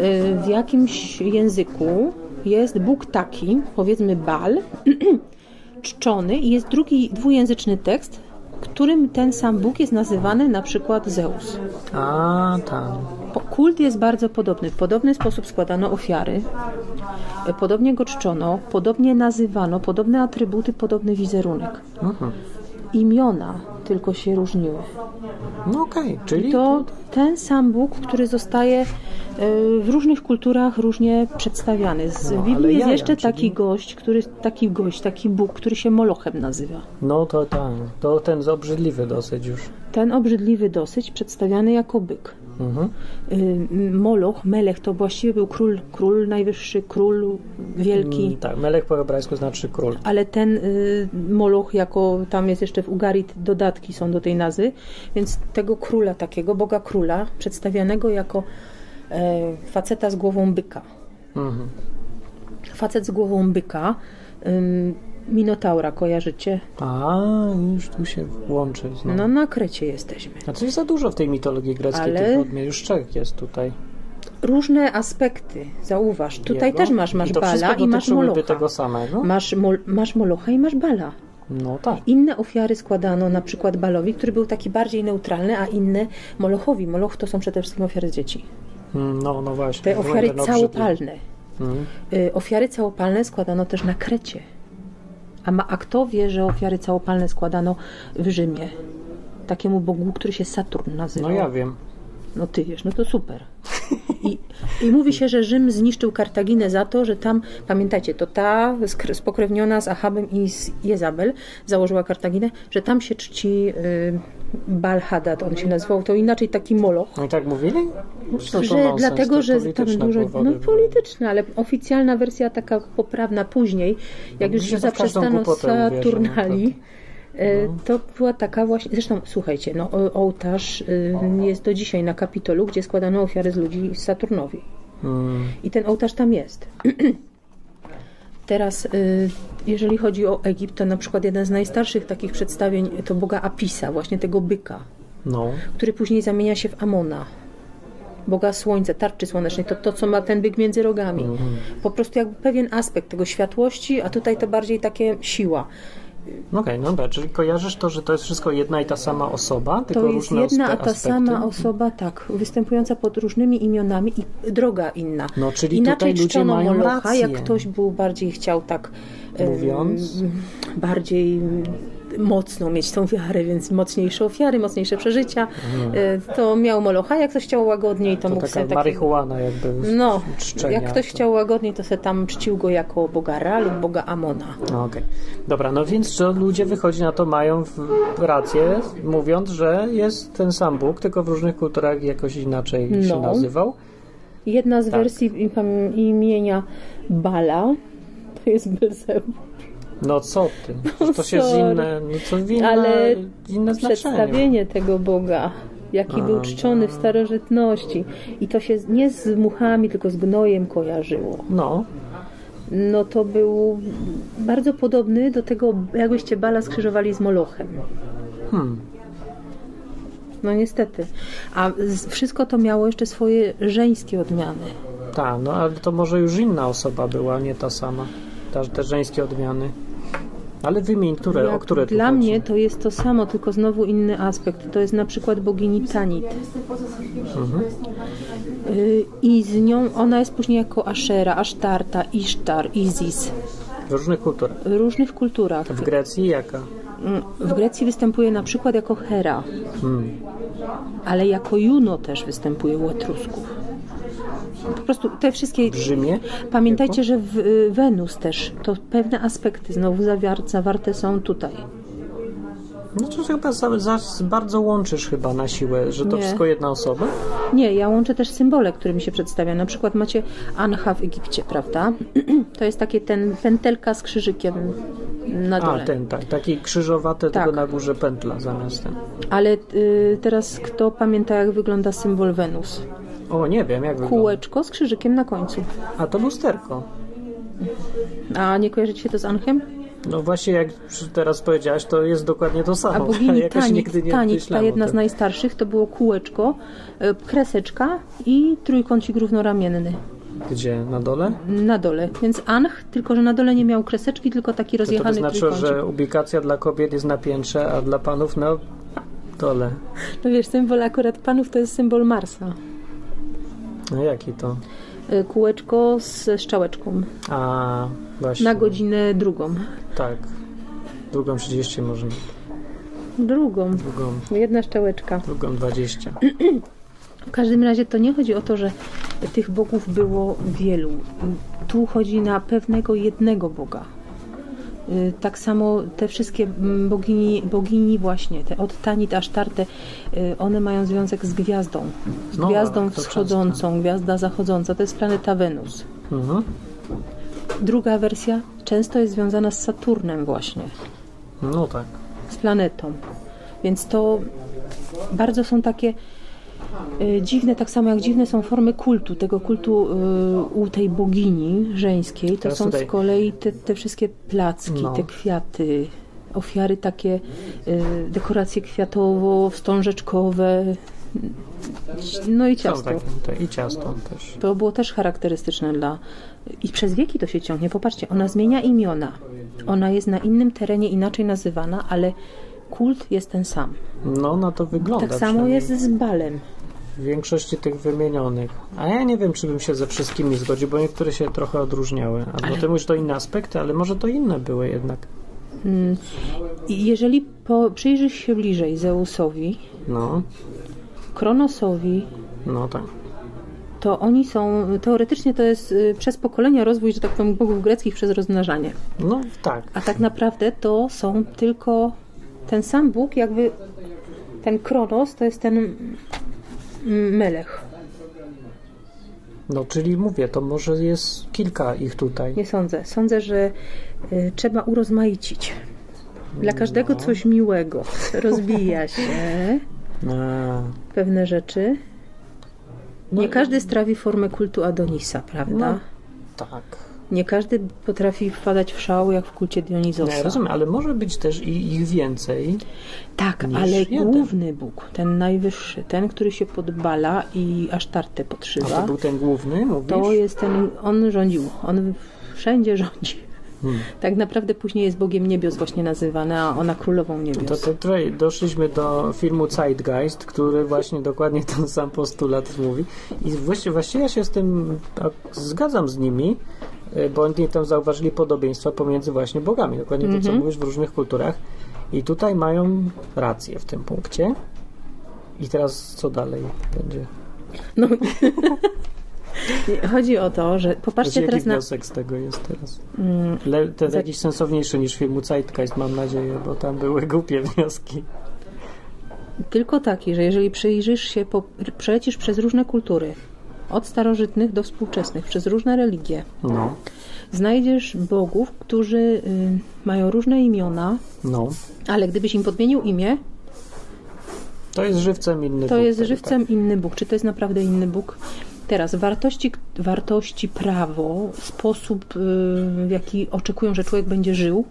Speaker 2: Y, W jakimś języku jest Bóg taki, powiedzmy Bal, *clears throat* czczony i jest drugi dwujęzyczny tekst, którym ten sam Bóg jest nazywany na przykład Zeus.
Speaker 1: A.
Speaker 2: Po- Kult jest bardzo podobny. W podobny sposób składano ofiary, podobnie go czczono, podobnie nazywano, podobne atrybuty, podobny wizerunek.
Speaker 1: Mhm.
Speaker 2: Imiona tylko się różniły.
Speaker 1: No okej, czyli
Speaker 2: To ten sam Bóg, który zostaje e, w różnych kulturach różnie przedstawiany. Z
Speaker 1: No,
Speaker 2: Biblii jest
Speaker 1: jaja,
Speaker 2: jeszcze
Speaker 1: czyli-
Speaker 2: taki gość, który, taki gość, taki Bóg, który się Molochem nazywa.
Speaker 1: No to tak, to ten obrzydliwy dosyć już.
Speaker 2: Ten obrzydliwy dosyć przedstawiany jako byk.
Speaker 1: Mhm.
Speaker 2: Y, Moloch, Melech to właściwie był król, król najwyższy, król wielki.
Speaker 1: Mm, tak, Melek po hebrajsku znaczy król.
Speaker 2: Ale ten y, Moloch, jako tam jest jeszcze w Ugarit, dodatki są do tej nazwy, więc tego króla, takiego boga króla, przedstawianego jako e, faceta z głową byka.
Speaker 1: Mhm.
Speaker 2: Facet z głową byka, Minotaura, kojarzycie?
Speaker 1: A, już tu się łączy znowu.
Speaker 2: No na Krecie jesteśmy.
Speaker 1: A coś za dużo w tej mitologii greckiej
Speaker 2: Ale-
Speaker 1: tych odmian. Już trzech jest tutaj.
Speaker 2: Różne aspekty, zauważ. Tutaj
Speaker 1: Jego.
Speaker 2: też masz, masz
Speaker 1: I
Speaker 2: Bala i masz Molocha.
Speaker 1: tego samego?
Speaker 2: Masz, mol, masz Molocha i masz Bala.
Speaker 1: No tak.
Speaker 2: Inne ofiary składano na przykład Balowi, który był taki bardziej neutralny, a inne Molochowi. Moloch to są przede wszystkim ofiary z dzieci.
Speaker 1: Mm, No, no właśnie.
Speaker 2: Te ofiary całopalne.
Speaker 1: Mm.
Speaker 2: Y, Ofiary całopalne składano też na Krecie. A, ma, kto wie, że ofiary całopalne składano w Rzymie? Takiemu bogu, który się Saturn nazywał.
Speaker 1: No ja wiem.
Speaker 2: No ty wiesz, no to super. I, I mówi się, że Rzym zniszczył Kartaginę za to, że tam, pamiętajcie, to ta spokrewniona z Achabem i z Jezabel założyła Kartaginę, że tam się czci y, Baal Hadad, on się nazywał, to inaczej taki Moloch.
Speaker 1: No i tak mówili? No, to
Speaker 2: Że
Speaker 1: nonsens,
Speaker 2: dlatego, że tam dużo.
Speaker 1: powody
Speaker 2: No polityczne, ale oficjalna wersja taka poprawna później, jak już
Speaker 1: to w każdą
Speaker 2: zaprzestano
Speaker 1: uwierzę,
Speaker 2: Saturnali. E,
Speaker 1: No.
Speaker 2: To była taka właśnie, zresztą słuchajcie, no ołtarz y, jest do dzisiaj na Kapitolu, gdzie składano ofiary z ludzi Saturnowi.
Speaker 1: Mm.
Speaker 2: I ten ołtarz tam jest. *clears throat* Teraz, y, jeżeli chodzi o Egipt, to na przykład jeden z najstarszych takich przedstawień to boga Apisa, właśnie tego byka,
Speaker 1: No.
Speaker 2: który później zamienia się w Amona. Boga słońca, tarczy słonecznej, to to, co ma ten byk między rogami.
Speaker 1: Mhm.
Speaker 2: Po prostu jakby pewien aspekt tego światłości, a tutaj to bardziej takie siła.
Speaker 1: Okej, no dobra, czyli kojarzysz to, że to jest wszystko jedna i ta sama osoba, tylko
Speaker 2: To jest
Speaker 1: różne
Speaker 2: jedna, a ta
Speaker 1: aspekty?
Speaker 2: sama osoba, tak, występująca pod różnymi imionami i droga inna.
Speaker 1: No, czyli
Speaker 2: Inaczej
Speaker 1: tutaj ludzie mają
Speaker 2: Molocha,
Speaker 1: rację.
Speaker 2: jak ktoś był bardziej chciał tak
Speaker 1: Mówiąc?
Speaker 2: bardziej mocno mieć tą wiarę, więc mocniejsze ofiary, mocniejsze przeżycia, e, to miał Molocha, jak ktoś chciał łagodniej, to,
Speaker 1: To
Speaker 2: mógł
Speaker 1: taka
Speaker 2: sobie taki...
Speaker 1: marihuana jakby
Speaker 2: No,
Speaker 1: czczenia.
Speaker 2: jak ktoś chciał łagodniej, to se tam czcił go jako boga Ra lub boga Amona.
Speaker 1: No, Okej. Dobra, no więc co ludzie wychodzi na to mają rację, mówiąc, że jest ten sam Bóg, tylko w różnych kulturach jakoś inaczej się
Speaker 2: No.
Speaker 1: nazywał.
Speaker 2: Jedna z
Speaker 1: Tak.
Speaker 2: wersji imienia Bala to jest Belzebub.
Speaker 1: No co ty? Przecież to
Speaker 2: sorry.
Speaker 1: inne, no to inne,
Speaker 2: Ale
Speaker 1: inne.
Speaker 2: Przedstawienie tego Boga, jaki
Speaker 1: A,
Speaker 2: był czczony w starożytności i to się nie z muchami, tylko z gnojem kojarzyło.
Speaker 1: No,
Speaker 2: No to był bardzo podobny do tego, jakbyście Bala skrzyżowali z Molochem.
Speaker 1: hmm.
Speaker 2: No niestety. A wszystko to miało jeszcze swoje żeńskie odmiany.
Speaker 1: tak, no ale to może już inna osoba była, nie ta sama. Te żeńskie odmiany. Ale wymień, które, o które
Speaker 2: dla
Speaker 1: chodzi?
Speaker 2: mnie to jest to samo, tylko znowu inny aspekt. To jest na przykład bogini Tanit.
Speaker 1: Mhm.
Speaker 2: I z nią ona jest później jako Ashera, Ashtarta, Ishtar, Isis.
Speaker 1: W różnych kulturach.
Speaker 2: W różnych kulturach.
Speaker 1: W Grecji jaka?
Speaker 2: Mm, W Grecji występuje na przykład jako Hera,
Speaker 1: Hmm.
Speaker 2: ale jako Juno też występuje u Etrusków. Po prostu te wszystkie.
Speaker 1: W Rzymie?
Speaker 2: Pamiętajcie, że w, y, Wenus też to pewne aspekty znowu zawarte są tutaj.
Speaker 1: No to chyba za, za, bardzo łączysz chyba na siłę, że to
Speaker 2: Nie.
Speaker 1: wszystko jedna osoba?
Speaker 2: Nie, ja łączę też symbole, którymi się przedstawia. Na przykład macie Anha w Egipcie, prawda? *clears throat* To jest takie ten pętelka z krzyżykiem na
Speaker 1: A,
Speaker 2: dole.
Speaker 1: ten, tak. Taki krzyżowaty,
Speaker 2: Tak.
Speaker 1: tylko na górze pętla zamiast ten.
Speaker 2: Ale y, teraz kto pamięta, jak wygląda symbol Wenus?
Speaker 1: O, nie wiem, jak wygląda.
Speaker 2: Kółeczko z krzyżykiem na końcu.
Speaker 1: A, to lusterko.
Speaker 2: A nie kojarzycie się to z Anchem?
Speaker 1: No właśnie, jak teraz powiedziałaś, to jest dokładnie to samo.
Speaker 2: A bogini *laughs*
Speaker 1: nie
Speaker 2: Tanit ta jedna z najstarszych, to było kółeczko, y, kreseczka i trójkącik równoramienny
Speaker 1: Gdzie? Na dole?
Speaker 2: na dole. Więc Anch, tylko że na dole nie miał kreseczki, tylko taki
Speaker 1: To, to by
Speaker 2: rozjechany
Speaker 1: znaczyło,
Speaker 2: trójkącik.
Speaker 1: że ubikacja dla kobiet jest na piętrze, a dla panów na dole.
Speaker 2: No wiesz, symbol akurat panów to jest symbol Marsa.
Speaker 1: No jaki to?
Speaker 2: Y, Kółeczko z strzałeczką
Speaker 1: A, właśnie.
Speaker 2: na godzinę drugą.
Speaker 1: Tak. Drugą 30 może.
Speaker 2: Drugą.
Speaker 1: Drugą,
Speaker 2: Jedna strzałeczka.
Speaker 1: drugą 20.
Speaker 2: W każdym razie to nie chodzi o to, że tych bogów było wielu. Tu chodzi na pewnego jednego Boga. Y, Tak samo te wszystkie mm, bogini, bogini właśnie, te od Tanit aż Tarte, y, one mają związek z gwiazdą. Z
Speaker 1: No,
Speaker 2: gwiazdą wschodzącą, gwiazda zachodząca. To jest planeta Wenus.
Speaker 1: Mhm.
Speaker 2: Druga wersja często jest związana z Saturnem właśnie.
Speaker 1: No tak.
Speaker 2: z planetą. Więc to bardzo są takie Dziwne, tak samo jak dziwne są formy kultu, tego kultu y, u tej bogini żeńskiej, to
Speaker 1: Teraz
Speaker 2: są
Speaker 1: tutaj-
Speaker 2: z kolei te, te wszystkie placki,
Speaker 1: No.
Speaker 2: te kwiaty, ofiary takie, y, dekoracje kwiatowo-wstążeczkowe, no i
Speaker 1: Są
Speaker 2: ciasto.
Speaker 1: takie, I ciasto też.
Speaker 2: To było też charakterystyczne dla. I przez wieki to się ciągnie. Popatrzcie, ona zmienia imiona. Ona jest na innym terenie inaczej nazywana, ale kult jest ten sam.
Speaker 1: No, na to wygląda.
Speaker 2: Tak samo jest z balem.
Speaker 1: W większości tych wymienionych. A ja nie wiem, czy bym się ze wszystkimi zgodził, bo niektóre się trochę odróżniały. Albo ty mówisz to inne aspekty, ale może to inne były jednak.
Speaker 2: I jeżeli po, przyjrzysz się bliżej Zeusowi,
Speaker 1: No,
Speaker 2: Kronosowi,
Speaker 1: no tak.
Speaker 2: to oni są, teoretycznie to jest y, przez pokolenia rozwój, że tak powiem, bogów greckich przez rozmnażanie.
Speaker 1: No tak.
Speaker 2: A tak naprawdę to są tylko ten sam Bóg, jakby ten Kronos to jest ten mm, Melech.
Speaker 1: No, czyli mówię, to może jest kilka ich tutaj.
Speaker 2: Nie sądzę. Sądzę, że y, trzeba urozmaicić. Dla każdego coś miłego. Rozwija *laughs* się
Speaker 1: A,
Speaker 2: pewne rzeczy.
Speaker 1: No
Speaker 2: Nie
Speaker 1: i-
Speaker 2: każdy strawi formę kultu Adonisa, prawda?
Speaker 1: No. tak.
Speaker 2: Nie każdy potrafi wpadać w szał jak w kulcie Dionizosa.
Speaker 1: Nie, rozumiem, ale może być też i ich więcej.
Speaker 2: Tak, ale
Speaker 1: jeden.
Speaker 2: główny Bóg, ten najwyższy, ten, który się podbala i Asztartę
Speaker 1: A
Speaker 2: podszywa,
Speaker 1: to był ten główny, mówisz?
Speaker 2: to jest ten, on rządził, on wszędzie rządzi.
Speaker 1: Hmm.
Speaker 2: Tak naprawdę później jest Bogiem Niebios właśnie nazywany, a ona królową Niebios.
Speaker 1: To, to tutaj doszliśmy do filmu Zeitgeist, który właśnie dokładnie ten sam postulat mówi. I właściwie, właściwie ja się z tym tak, zgadzam z nimi, bo oni tam zauważyli podobieństwa pomiędzy właśnie bogami. Dokładnie to, co mówisz w różnych kulturach. I tutaj mają rację w tym punkcie. I teraz co dalej będzie?
Speaker 2: No. *laughs* Chodzi o to, że popatrzcie
Speaker 1: Jaki
Speaker 2: teraz na...
Speaker 1: wniosek z tego jest teraz?
Speaker 2: Mm,
Speaker 1: Le, ten
Speaker 2: za-
Speaker 1: jakiś sensowniejszy niż filmu Zeitgeist, mam nadzieję, bo tam były *laughs* głupie wnioski.
Speaker 2: Tylko taki, że jeżeli przyjrzysz się, po, przelecisz przez różne kultury, od starożytnych do współczesnych, przez różne religie,
Speaker 1: No,
Speaker 2: znajdziesz bogów, którzy y, mają różne imiona,
Speaker 1: no.
Speaker 2: ale gdybyś im podmienił imię,
Speaker 1: To jest żywcem inny
Speaker 2: to
Speaker 1: Bóg
Speaker 2: jest
Speaker 1: wtedy,
Speaker 2: żywcem inny Bóg. Czy to jest naprawdę inny Bóg? Teraz wartości, wartości prawo, sposób, y, w jaki oczekują, że człowiek będzie żył,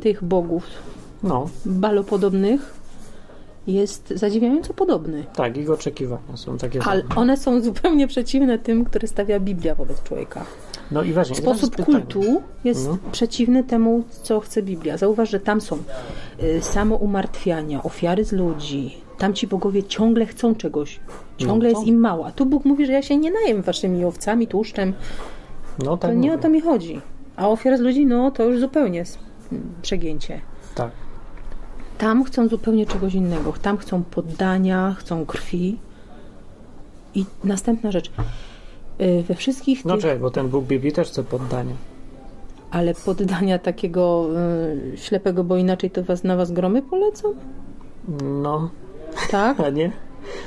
Speaker 2: tych bogów
Speaker 1: Tak. No,
Speaker 2: balopodobnych, jest zadziwiająco podobny.
Speaker 1: tak, ich oczekiwania są takie
Speaker 2: Ale
Speaker 1: same.
Speaker 2: one są zupełnie przeciwne tym, które stawia Biblia wobec człowieka.
Speaker 1: No i właśnie,
Speaker 2: Sposób
Speaker 1: pytanie.
Speaker 2: kultu jest
Speaker 1: No.
Speaker 2: przeciwny temu, co chce Biblia. Zauważ, że tam są y, samoumartwiania, ofiary z ludzi. Tam ci bogowie ciągle chcą czegoś. Ciągle
Speaker 1: No
Speaker 2: jest im mała. Tu Bóg mówi, że ja się nie najem waszymi owcami, tłuszczem.
Speaker 1: No tak,
Speaker 2: To nie o
Speaker 1: mówię.
Speaker 2: to mi chodzi. A ofiara z ludzi, no to już zupełnie jest przegięcie.
Speaker 1: tak.
Speaker 2: Tam chcą zupełnie czegoś innego. Tam chcą poddania, chcą krwi. I następna rzecz. Y, We wszystkich
Speaker 1: No
Speaker 2: tych,
Speaker 1: czekaj, bo ten Bóg Biblii też chce poddania.
Speaker 2: ale poddania takiego y, ślepego, bo inaczej to was na was gromy polecą?
Speaker 1: No,
Speaker 2: Tak? *laughs*
Speaker 1: a nie?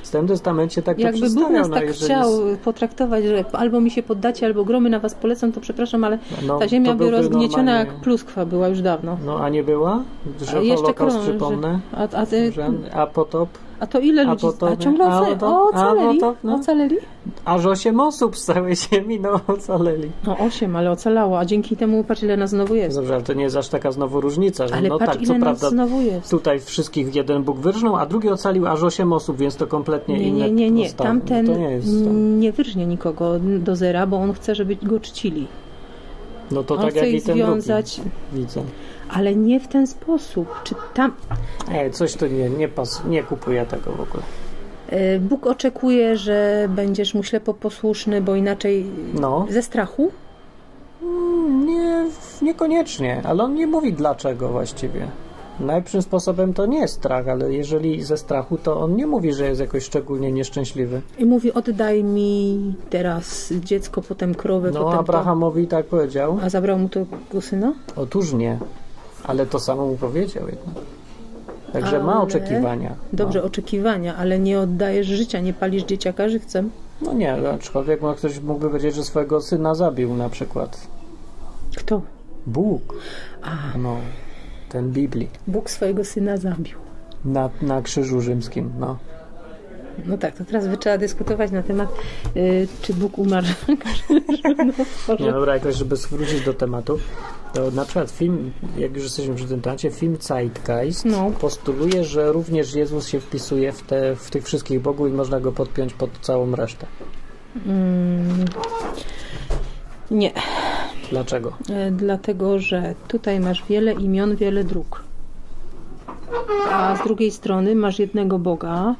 Speaker 1: W Starym Testamencie tak to
Speaker 2: Jakby Bóg
Speaker 1: przedstawiał,
Speaker 2: nas
Speaker 1: no,
Speaker 2: tak
Speaker 1: jeżeli
Speaker 2: chciał potraktować, że albo mi się poddacie, albo gromy na was polecą, to przepraszam, ale
Speaker 1: No,
Speaker 2: ta ziemia
Speaker 1: to
Speaker 2: by rozgnieciona
Speaker 1: normalnie-
Speaker 2: jak pluskwa była już dawno.
Speaker 1: No, a nie była? Że
Speaker 2: A jeszcze
Speaker 1: Holokaust,
Speaker 2: krąży.
Speaker 1: przypomnę.
Speaker 2: A, a, ty,
Speaker 1: a potop?
Speaker 2: A to ile
Speaker 1: A
Speaker 2: ludzi? A ciągle
Speaker 1: a
Speaker 2: oca-
Speaker 1: to-
Speaker 2: o,
Speaker 1: a
Speaker 2: ocaleli?
Speaker 1: potem, no.
Speaker 2: Ocaleli?
Speaker 1: Aż osiem osób z całej ziemi, no *laughs* ocaleli.
Speaker 2: No osiem, ale ocalało, a dzięki temu patrz ile nas znowu jest.
Speaker 1: Dobrze, ale to nie jest aż taka znowu różnica, że
Speaker 2: Ale
Speaker 1: no
Speaker 2: patrz
Speaker 1: tak,
Speaker 2: ile
Speaker 1: co
Speaker 2: nas
Speaker 1: prawda
Speaker 2: znowu jest.
Speaker 1: tutaj wszystkich jeden Bóg wyrżnął, a drugi ocalił aż osiem osób, więc to kompletnie
Speaker 2: Nie,
Speaker 1: inne
Speaker 2: nie, nie, nie.
Speaker 1: postawy.
Speaker 2: Tamten
Speaker 1: No to nie jest tam.
Speaker 2: nie wyrżnie nikogo do zera, bo on chce, żeby go czcili.
Speaker 1: No to
Speaker 2: On
Speaker 1: tak
Speaker 2: chce
Speaker 1: jak i ten
Speaker 2: związać,
Speaker 1: drugi. Widzę.
Speaker 2: Ale nie w ten sposób. Czy tam
Speaker 1: Ej, coś tu nie, nie pas, nie kupuję tego w ogóle.
Speaker 2: e, Bóg oczekuje, że będziesz mu ślepo posłuszny, bo inaczej
Speaker 1: No,
Speaker 2: ze strachu?
Speaker 1: nie, niekoniecznie, ale on nie mówi dlaczego właściwie. Najlepszym sposobem to nie jest strach, ale jeżeli ze strachu, to on nie mówi, że jest jakoś szczególnie nieszczęśliwy.
Speaker 2: I mówi, oddaj mi teraz dziecko, potem krowę,
Speaker 1: No,
Speaker 2: potem
Speaker 1: Abrahamowi tak powiedział.
Speaker 2: to. A zabrał mu tego syna?
Speaker 1: Otóż nie, ale to samo mu powiedział jednak. Także ma
Speaker 2: Ale-
Speaker 1: oczekiwania.
Speaker 2: Dobrze, oczekiwania, ale nie oddajesz życia, nie palisz dzieciaka żywcem.
Speaker 1: No, no nie, aczkolwiek no, ktoś mógłby powiedzieć, że swojego syna zabił na przykład.
Speaker 2: Kto?
Speaker 1: Bóg.
Speaker 2: A,
Speaker 1: No, ten Biblii.
Speaker 2: Bóg swojego syna zabił.
Speaker 1: Na, na krzyżu rzymskim, no.
Speaker 2: No tak, to teraz by trzeba dyskutować na temat, y, czy Bóg umarł. *laughs* no,
Speaker 1: dobra, jakoś, żeby wrócić do tematu, to na przykład film, jak już jesteśmy przy tym temacie, film Zeitgeist
Speaker 2: No.
Speaker 1: postuluje, że również Jezus się wpisuje w, te, w tych wszystkich bogów i można go podpiąć pod całą resztę.
Speaker 2: Mm, nie,
Speaker 1: Dlaczego?
Speaker 2: e, dlatego, że tutaj masz wiele imion, wiele dróg. A z drugiej strony masz jednego Boga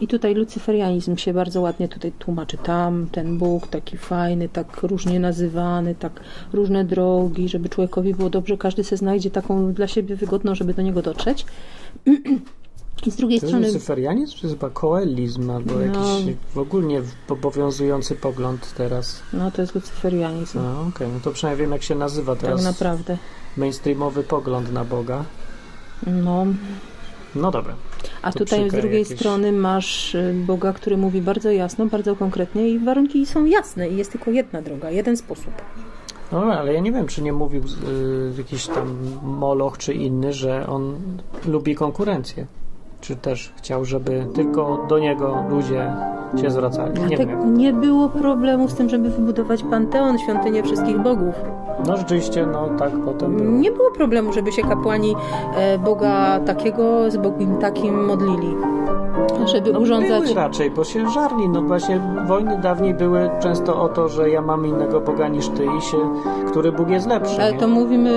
Speaker 2: i tutaj lucyferianizm się bardzo ładnie tutaj tłumaczy. Tam ten Bóg taki fajny, tak różnie nazywany, tak różne drogi, żeby człowiekowi było dobrze, każdy se znajdzie taką dla siebie wygodną, żeby do niego dotrzeć. *clears throat* I z drugiej
Speaker 1: To jest
Speaker 2: strony
Speaker 1: lucyferianizm, czy jest chyba koelizm, albo
Speaker 2: No.
Speaker 1: jakiś ogólnie obowiązujący pogląd teraz?
Speaker 2: No to jest lucyferianizm.
Speaker 1: No okej, no to przynajmniej wiem jak się nazywa
Speaker 2: tak
Speaker 1: teraz
Speaker 2: naprawdę.
Speaker 1: mainstreamowy pogląd na Boga.
Speaker 2: No.
Speaker 1: No dobra.
Speaker 2: A
Speaker 1: To
Speaker 2: tutaj z drugiej
Speaker 1: jakieś-
Speaker 2: strony masz y, Boga, który mówi bardzo jasno, bardzo konkretnie i warunki są jasne i jest tylko jedna droga, jeden sposób.
Speaker 1: No ale ja nie wiem, czy nie mówił y, jakiś tam Moloch czy inny, że on lubi konkurencję. Czy też chciał, żeby tylko do niego ludzie się zwracali. Nie
Speaker 2: Tak,
Speaker 1: wiem.
Speaker 2: nie było problemu z tym, żeby wybudować panteon, świątynię wszystkich bogów.
Speaker 1: No rzeczywiście, no tak potem było.
Speaker 2: Nie było problemu, żeby się kapłani e, Boga takiego z Bogiem takim modlili. Żeby
Speaker 1: No,
Speaker 2: urządzać.
Speaker 1: były raczej, bo się żarli. No właśnie wojny dawniej były często o to, że ja mam innego Boga niż ty i się, który Bóg jest lepszy.
Speaker 2: Ale
Speaker 1: nie?
Speaker 2: to mówimy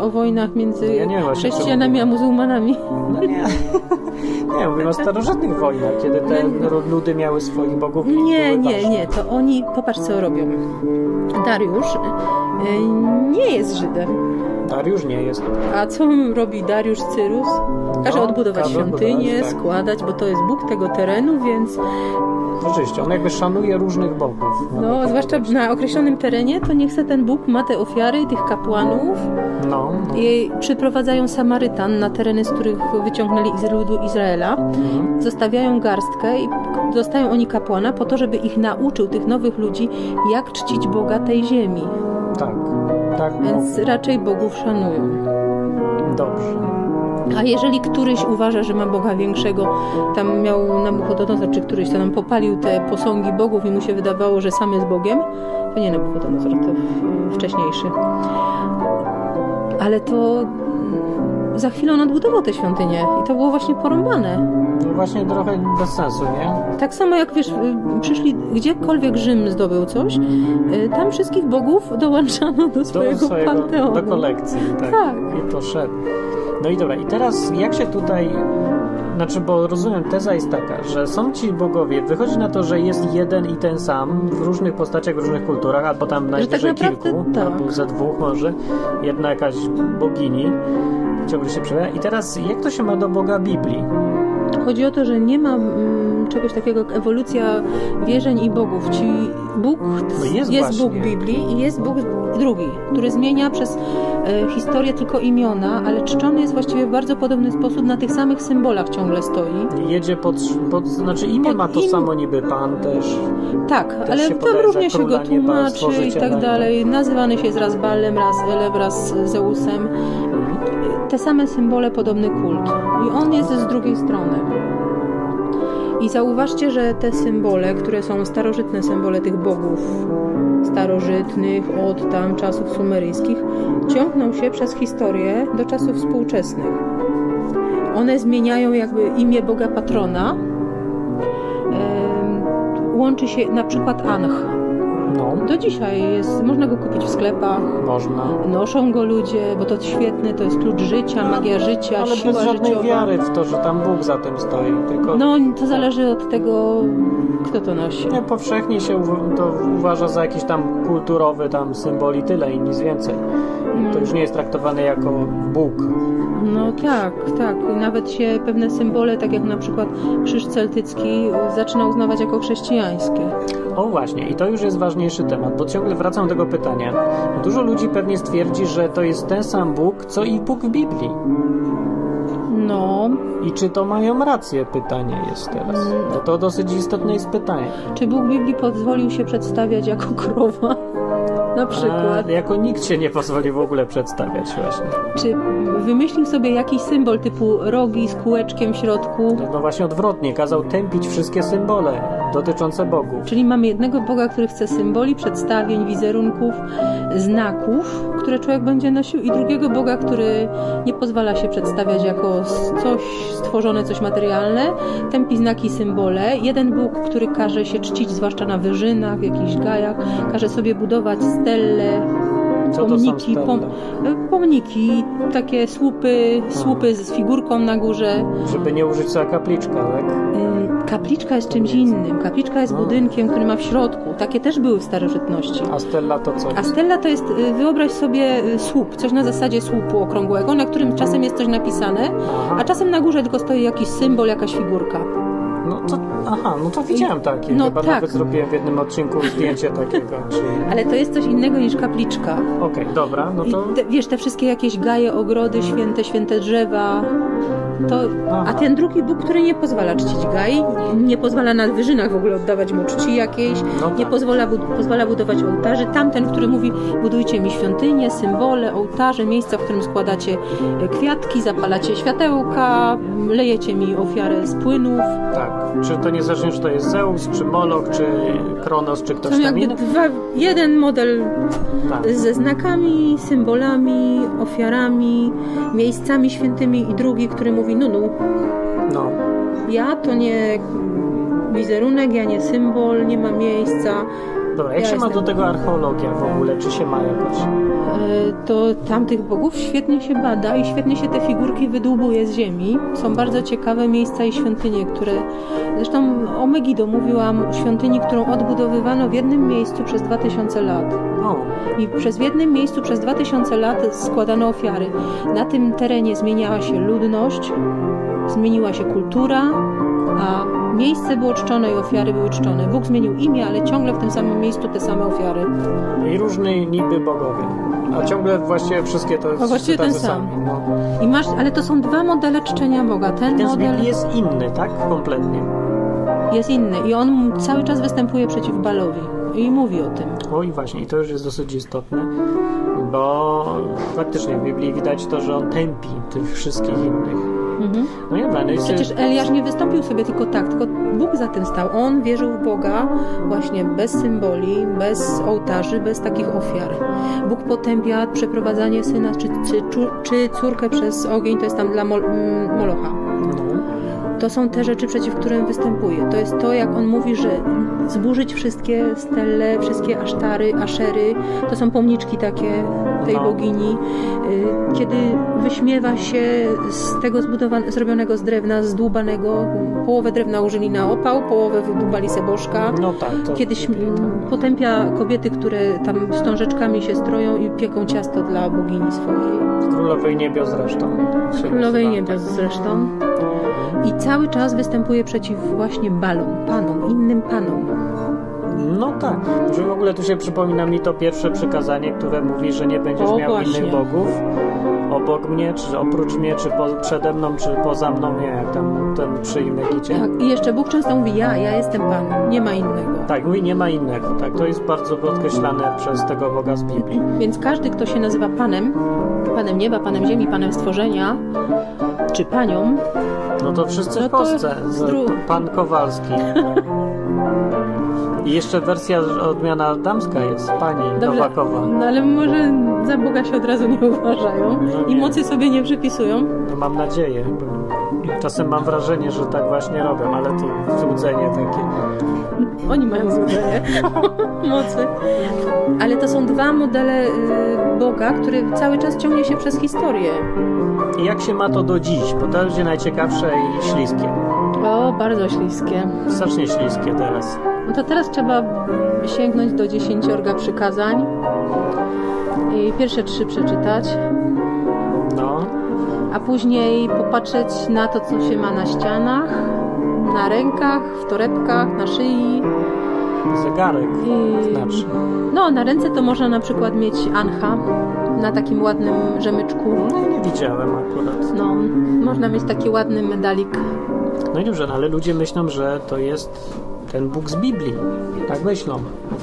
Speaker 2: o wojnach między
Speaker 1: Ja nie właśnie,
Speaker 2: chrześcijanami a muzułmanami.
Speaker 1: No nie. *laughs* nie, mówimy o starożytnych wojnach, kiedy te ludy miały swoich bogów
Speaker 2: Nie, nie,
Speaker 1: ważne.
Speaker 2: nie, to oni, popatrz co robią. Dariusz y, nie jest Żydem.
Speaker 1: Dariusz nie jest.
Speaker 2: A co robi Dariusz Cyrus? Każe
Speaker 1: No,
Speaker 2: odbudować
Speaker 1: każe
Speaker 2: świątynię,
Speaker 1: tak.
Speaker 2: składać, bo to jest Bóg tego terenu, więc
Speaker 1: Rzeczywiście, on jakby szanuje różnych bogów.
Speaker 2: no,
Speaker 1: Można
Speaker 2: zwłaszcza
Speaker 1: powiedzieć.
Speaker 2: na określonym terenie, to niech se ten Bóg ma te ofiary tych kapłanów
Speaker 1: No, no.
Speaker 2: i przyprowadzają Samarytan na tereny, z których wyciągnęli z ludu Izraela.
Speaker 1: Mhm.
Speaker 2: Zostawiają garstkę i dostają oni kapłana po to, żeby ich nauczył, tych nowych ludzi, jak czcić Boga tej ziemi.
Speaker 1: Tak, tak,
Speaker 2: Więc raczej bogów szanują.
Speaker 1: no, dobrze.
Speaker 2: A jeżeli któryś uważa, że ma Boga większego, tam miał Nabuchodonozor, czy któryś to nam popalił te posągi bogów i mu się wydawało, że sam jest Bogiem, to nie Nabuchodonozor, to wcześniejszy. Ale to za chwilę on odbudował tę świątynię i to było właśnie porąbane.
Speaker 1: No właśnie trochę bez sensu, nie?
Speaker 2: Tak samo jak wiesz, przyszli gdziekolwiek Rzym zdobył coś, y, tam wszystkich bogów dołączano do
Speaker 1: Do
Speaker 2: swojego,
Speaker 1: swojego,
Speaker 2: panteonu.
Speaker 1: do kolekcji, tak.
Speaker 2: Tak.
Speaker 1: I poszedł. No i dobra, i teraz jak się tutaj... Znaczy, bo rozumiem, teza jest taka, że są ci bogowie, wychodzi na to, że jest jeden i ten sam w różnych postaciach, w różnych kulturach, albo tam najwyżej
Speaker 2: naprawdę
Speaker 1: kilku,
Speaker 2: tak.
Speaker 1: albo ze dwóch może, jedna jakaś bogini ciągle się przejawia. I teraz jak to się ma do Boga Biblii?
Speaker 2: Chodzi o to, że nie ma mm, czegoś takiego jak ewolucja wierzeń i bogów. Ci Bóg
Speaker 1: No jest
Speaker 2: jest. Bóg Biblii i jest Bóg drugi, który zmienia przez e, historię tylko imiona, ale czczony jest właściwie w bardzo podobny sposób, na tych samych symbolach ciągle stoi.
Speaker 1: Jedzie pod, pod znaczy imię
Speaker 2: Pod
Speaker 1: ma to
Speaker 2: im-
Speaker 1: samo niby Pan też.
Speaker 2: Tak, ale
Speaker 1: się
Speaker 2: tam
Speaker 1: za
Speaker 2: się go tłumaczy i
Speaker 1: stworzyciela
Speaker 2: tak dalej. Nazywany się jest raz Baalem, raz Elem, raz Zeusem. Te same symbole, podobny kult. I on jest z drugiej strony. I zauważcie, że te symbole, które są starożytne symbole tych bogów starożytnych od tam czasów sumeryjskich, ciągną się przez historię do czasów współczesnych. One zmieniają jakby imię Boga patrona. Łączy się na przykład Anch.
Speaker 1: No,
Speaker 2: Do dzisiaj jest, można go kupić w sklepach.
Speaker 1: można.
Speaker 2: Noszą go ludzie, bo to świetne, to jest klucz życia, magia życia,
Speaker 1: Ale
Speaker 2: siła
Speaker 1: bez żadnej
Speaker 2: życiowa.
Speaker 1: wiary w to, że tam Bóg za tym stoi. Tylko
Speaker 2: No, to zależy od tego, kto to nosi.
Speaker 1: nie, powszechnie się to uważa za jakiś tam kulturowy tam symbol i tyle i nic więcej. To już nie jest traktowane jako Bóg.
Speaker 2: No tak, tak. I Nawet się pewne symbole, tak jak na przykład krzyż celtycki, zaczyna uznawać jako chrześcijańskie.
Speaker 1: O właśnie, i to już jest ważniejszy temat, bo ciągle wracam do tego pytania. Dużo ludzi pewnie stwierdzi, że to jest ten sam Bóg, co i Bóg w Biblii.
Speaker 2: No,
Speaker 1: I czy to mają rację? Pytanie jest teraz. Bo to dosyć istotne jest pytanie.
Speaker 2: czy Bóg Biblii pozwolił się przedstawiać jako krowa? Na przykład.
Speaker 1: A jako nikt się nie pozwoli w ogóle przedstawiać właśnie.
Speaker 2: Czy wymyślił sobie jakiś symbol typu rogi z kółeczkiem w środku?
Speaker 1: No właśnie odwrotnie, kazał tępić wszystkie symbole dotyczące bogów.
Speaker 2: Czyli mamy jednego Boga, który chce symboli, przedstawień, wizerunków, znaków, które człowiek będzie nosił, i drugiego Boga, który nie pozwala się przedstawiać jako coś stworzone, coś materialne, tępi znaki, symbole. Jeden Bóg, który każe się czcić, zwłaszcza na wyżynach, w jakichś gajach, każe sobie budować stelle,
Speaker 1: Co
Speaker 2: pomniki, pom, pomniki, takie słupy, słupy z figurką na górze.
Speaker 1: Żeby nie użyć sobie kapliczka, tak?
Speaker 2: Kapliczka jest czymś innym. Kapliczka jest
Speaker 1: A.
Speaker 2: budynkiem, który ma w środku. Takie też były w starożytności.
Speaker 1: A stella to co?
Speaker 2: A stella to jest, y, wyobraź sobie y, słup, coś na zasadzie słupu okrągłego, na którym czasem jest coś napisane, a czasem na górze tylko stoi jakiś symbol, jakaś figurka.
Speaker 1: No to, aha, no to widziałem takie.
Speaker 2: No
Speaker 1: Chyba
Speaker 2: tak.
Speaker 1: nawet zrobiłem w jednym odcinku zdjęcie *laughs* takiego. Czyli...
Speaker 2: Ale to jest coś innego niż kapliczka.
Speaker 1: Okej, dobra, no to...
Speaker 2: te, wiesz, te wszystkie jakieś gaje, ogrody, święte, święte drzewa. To, a ten drugi Bóg, który nie pozwala czcić gai, nie pozwala na wyżynach w ogóle oddawać mu czci jakiejś,
Speaker 1: No
Speaker 2: nie
Speaker 1: tak.
Speaker 2: pozwala, pozwala budować ołtarzy. Tamten, który mówi, budujcie mi świątynie, symbole, ołtarze, miejsca, w którym składacie e, kwiatki, zapalacie światełka, lejecie mi ofiarę z płynów.
Speaker 1: Tak. Czy to niezależnie, czy to jest Zeus, czy Moloch, czy Kronos, czy ktoś
Speaker 2: Są
Speaker 1: tam
Speaker 2: jakby
Speaker 1: inny?
Speaker 2: dwa, jeden model
Speaker 1: Tak.
Speaker 2: ze znakami, symbolami, ofiarami, miejscami świętymi i drugi, który mówi nunu.
Speaker 1: No.
Speaker 2: Ja to nie wizerunek, ja nie symbol, nie ma miejsca.
Speaker 1: Dobra, jak
Speaker 2: Ja
Speaker 1: się ma do tego archeologia w ogóle? Czy się ma jakoś?
Speaker 2: E, To tamtych bogów świetnie się bada i świetnie się te figurki wydłubuje z ziemi. Są bardzo ciekawe miejsca i świątynie, które... Zresztą o Megido mówiłam, świątyni, którą odbudowywano w jednym miejscu przez 2000 lat.
Speaker 1: O,
Speaker 2: I przez w jednym miejscu przez 2000 lat składano ofiary. Na tym terenie zmieniała się ludność, zmieniła się kultura, a miejsce było czczone i ofiary były czczone. Bóg zmienił imię, ale ciągle w tym samym miejscu te same ofiary.
Speaker 1: i różni niby bogowie. A ciągle właściwie wszystkie to
Speaker 2: No właściwie
Speaker 1: tacy
Speaker 2: ten sam.
Speaker 1: No.
Speaker 2: I masz, ale to są dwa modele czczenia Boga. Ten
Speaker 1: Ten
Speaker 2: model
Speaker 1: jest inny, tak? Kompletnie.
Speaker 2: jest inny i on cały czas występuje przeciw Balowi i mówi o tym.
Speaker 1: Oj, właśnie, i to już jest dosyć istotne, bo faktycznie w Biblii widać to, że on tępi tych wszystkich innych.
Speaker 2: Mhm.
Speaker 1: No dobra, no i
Speaker 2: Przecież Eliasz nie wystąpił sobie tylko tak, tylko Bóg za tym stał. On wierzył w Boga właśnie bez symboli, bez ołtarzy, bez takich ofiar. Bóg potępia przeprowadzanie syna czy, czy, czy córkę przez ogień, to jest tam dla Mol, Molocha. To są te rzeczy, przeciw którym występuje. To jest to, jak on mówi, że zburzyć wszystkie stelle, wszystkie asztary, aszery, to są pomniczki takie tej
Speaker 1: No.
Speaker 2: bogini. Y, Kiedy wyśmiewa się z tego zrobionego z drewna, zdłubanego, połowę drewna użyli na opał, połowę wydłubali se bożka.
Speaker 1: no tak, to
Speaker 2: mm,
Speaker 1: tak.
Speaker 2: potępia kobiety, które tam wstążeczkami się stroją i pieką ciasto dla bogini swojej.
Speaker 1: Królowej Niebios zresztą.
Speaker 2: Królowej Niebios zresztą. I cały czas występuje przeciw właśnie balom, panom, innym panom.
Speaker 1: No tak, że w ogóle tu się przypomina mi to pierwsze przykazanie, które mówi, że nie będziesz
Speaker 2: O,
Speaker 1: miał
Speaker 2: właśnie.
Speaker 1: innych bogów obok mnie, czy oprócz mnie, czy po, przede mną, czy poza mną, nie, jak tam ten przyimek idzie.
Speaker 2: Tak, I jeszcze Bóg często mówi, ja, ja jestem Pan, nie ma innego.
Speaker 1: Tak, mówi, nie ma innego, tak, to jest bardzo podkreślane przez tego Boga z Biblii.
Speaker 2: Więc każdy, kto się nazywa Panem, Panem nieba, Panem ziemi, Panem stworzenia, czy Panią,
Speaker 1: No to wszyscy
Speaker 2: No
Speaker 1: w Polsce, pan Kowalski. I jeszcze wersja odmiana damska jest, pani Nowakowa.
Speaker 2: no ale może za Boga się od razu nie uważają
Speaker 1: No
Speaker 2: i
Speaker 1: nie.
Speaker 2: mocy sobie nie przypisują.
Speaker 1: No mam nadzieję, bo czasem mam wrażenie, że tak właśnie robią, ale to złudzenie takie.
Speaker 2: Oni mają złudzenie *laughs* mocy. Ale to są dwa modele y, Boga, który cały czas ciągnie się przez historię.
Speaker 1: I jak się ma to do dziś? Bo to będzie najciekawsze i śliskie.
Speaker 2: O, bardzo śliskie.
Speaker 1: Strasznie śliskie teraz.
Speaker 2: No to teraz trzeba sięgnąć do dziesięciorga przykazań i pierwsze trzy przeczytać,
Speaker 1: No,
Speaker 2: a później popatrzeć na to, co się ma na ścianach, na rękach, w torebkach, na szyi.
Speaker 1: zegarek
Speaker 2: I-
Speaker 1: znaczy.
Speaker 2: No, na ręce to można na przykład mieć ancha na takim ładnym rzemyczku.
Speaker 1: No nie widziałem akurat.
Speaker 2: No, można mieć taki ładny medalik.
Speaker 1: No i dobrze, no ale ludzie myślą, że to jest ten Bóg z Biblii. Tak myślą.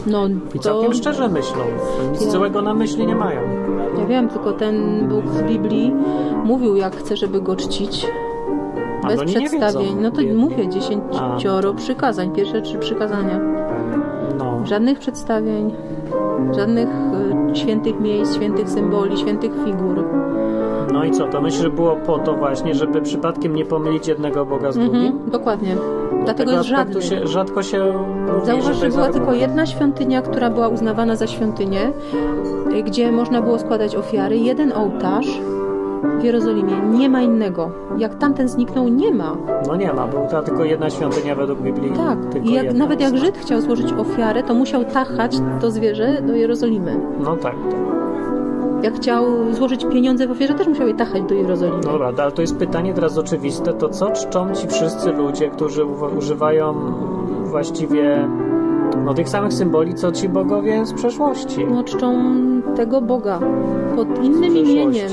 Speaker 2: No,
Speaker 1: I
Speaker 2: to,
Speaker 1: całkiem szczerze myślą. Nic
Speaker 2: Ja-
Speaker 1: złego na myśli nie mają.
Speaker 2: Wiem, tylko ten Bóg z Biblii mówił, jak chce, żeby go czcić.
Speaker 1: A
Speaker 2: Bez przedstawień. no to
Speaker 1: Biedni.
Speaker 2: mówię, dziesięcioro przykazań, pierwsze trzy przykazania.
Speaker 1: No.
Speaker 2: Żadnych przedstawień, żadnych y, świętych miejsc, świętych symboli, świętych figur.
Speaker 1: No i co, to myślę, że było po to właśnie, żeby przypadkiem nie pomylić jednego Boga z drugim?
Speaker 2: Mhm, dokładnie. Dlatego
Speaker 1: Tego
Speaker 2: jest żadny.
Speaker 1: Się, rzadko się
Speaker 2: Zauważ, że była tylko jedna świątynia, która była uznawana za świątynię, y, gdzie można było składać ofiary, jeden ołtarz w Jerozolimie. Nie ma innego. Jak tamten zniknął, nie ma.
Speaker 1: No nie ma, była tylko jedna świątynia według Biblii.
Speaker 2: Tak. I jak,
Speaker 1: jedna.
Speaker 2: nawet jak Żyd chciał złożyć ofiarę, to musiał tachać to zwierzę do Jerozolimy.
Speaker 1: No tak.
Speaker 2: Jak chciał złożyć pieniądze w ofierze, też musiał je tachać do Jerozolimy.
Speaker 1: No dobra, ale to jest pytanie teraz oczywiste, to co czczą ci wszyscy ludzie, którzy używają właściwie no, tych samych symboli, co ci bogowie z przeszłości?
Speaker 2: No, czczą tego Boga pod innym imieniem.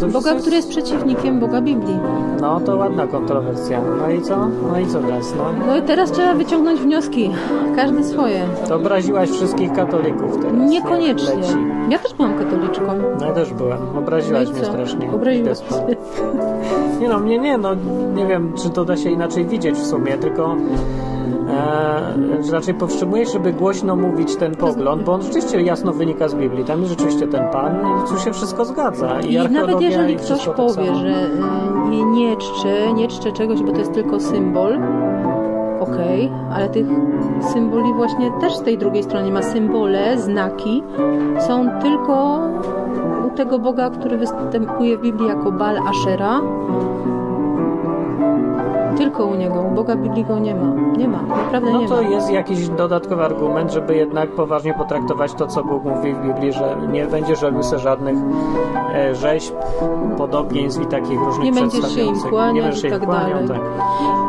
Speaker 1: No
Speaker 2: Boga,
Speaker 1: jest-
Speaker 2: który jest przeciwnikiem Boga Biblii.
Speaker 1: No to ładna kontrowersja. No i co? No i co teraz? No,
Speaker 2: No i teraz trzeba wyciągnąć wnioski. Każdy swoje.
Speaker 1: to obraziłaś wszystkich katolików teraz.
Speaker 2: Niekoniecznie.
Speaker 1: Leci.
Speaker 2: Ja też byłam katoliczką.
Speaker 1: No ja też byłem.
Speaker 2: No
Speaker 1: Obraziłaś
Speaker 2: i
Speaker 1: mnie strasznie.
Speaker 2: Obraziłaś mnie.
Speaker 1: Nie no, mnie nie, no nie wiem, czy to da się inaczej widzieć w sumie, tylko e, że raczej powstrzymujesz, żeby głośno mówić ten pogląd, bo on rzeczywiście jasno wynika z Biblii. Tam jest rzeczywiście ten Pan i tu się wszystko zgadza. I,
Speaker 2: I nawet jeżeli
Speaker 1: i
Speaker 2: ktoś
Speaker 1: tak
Speaker 2: powie, że y, nie, nie czczę, nie czczę czegoś, bo to jest tylko symbol, okej, ale tych symboli właśnie też z tej drugiej strony ma symbole, znaki, są tylko u tego Boga, który występuje w Biblii jako Baal Ashera. Tylko u niego, u Boga Biblii go nie ma. Nie ma, naprawdę
Speaker 1: No
Speaker 2: nie
Speaker 1: to
Speaker 2: ma.
Speaker 1: jest jakiś dodatkowy argument, żeby jednak poważnie potraktować to, co Bóg mówi w Biblii, że nie będziesz robił sobie żadnych e, rzeźb, podobieństw i takich różnych
Speaker 2: Nie będziesz się im kłaniać
Speaker 1: nie będziesz się
Speaker 2: i tak
Speaker 1: kłaniał,
Speaker 2: dalej.
Speaker 1: tak.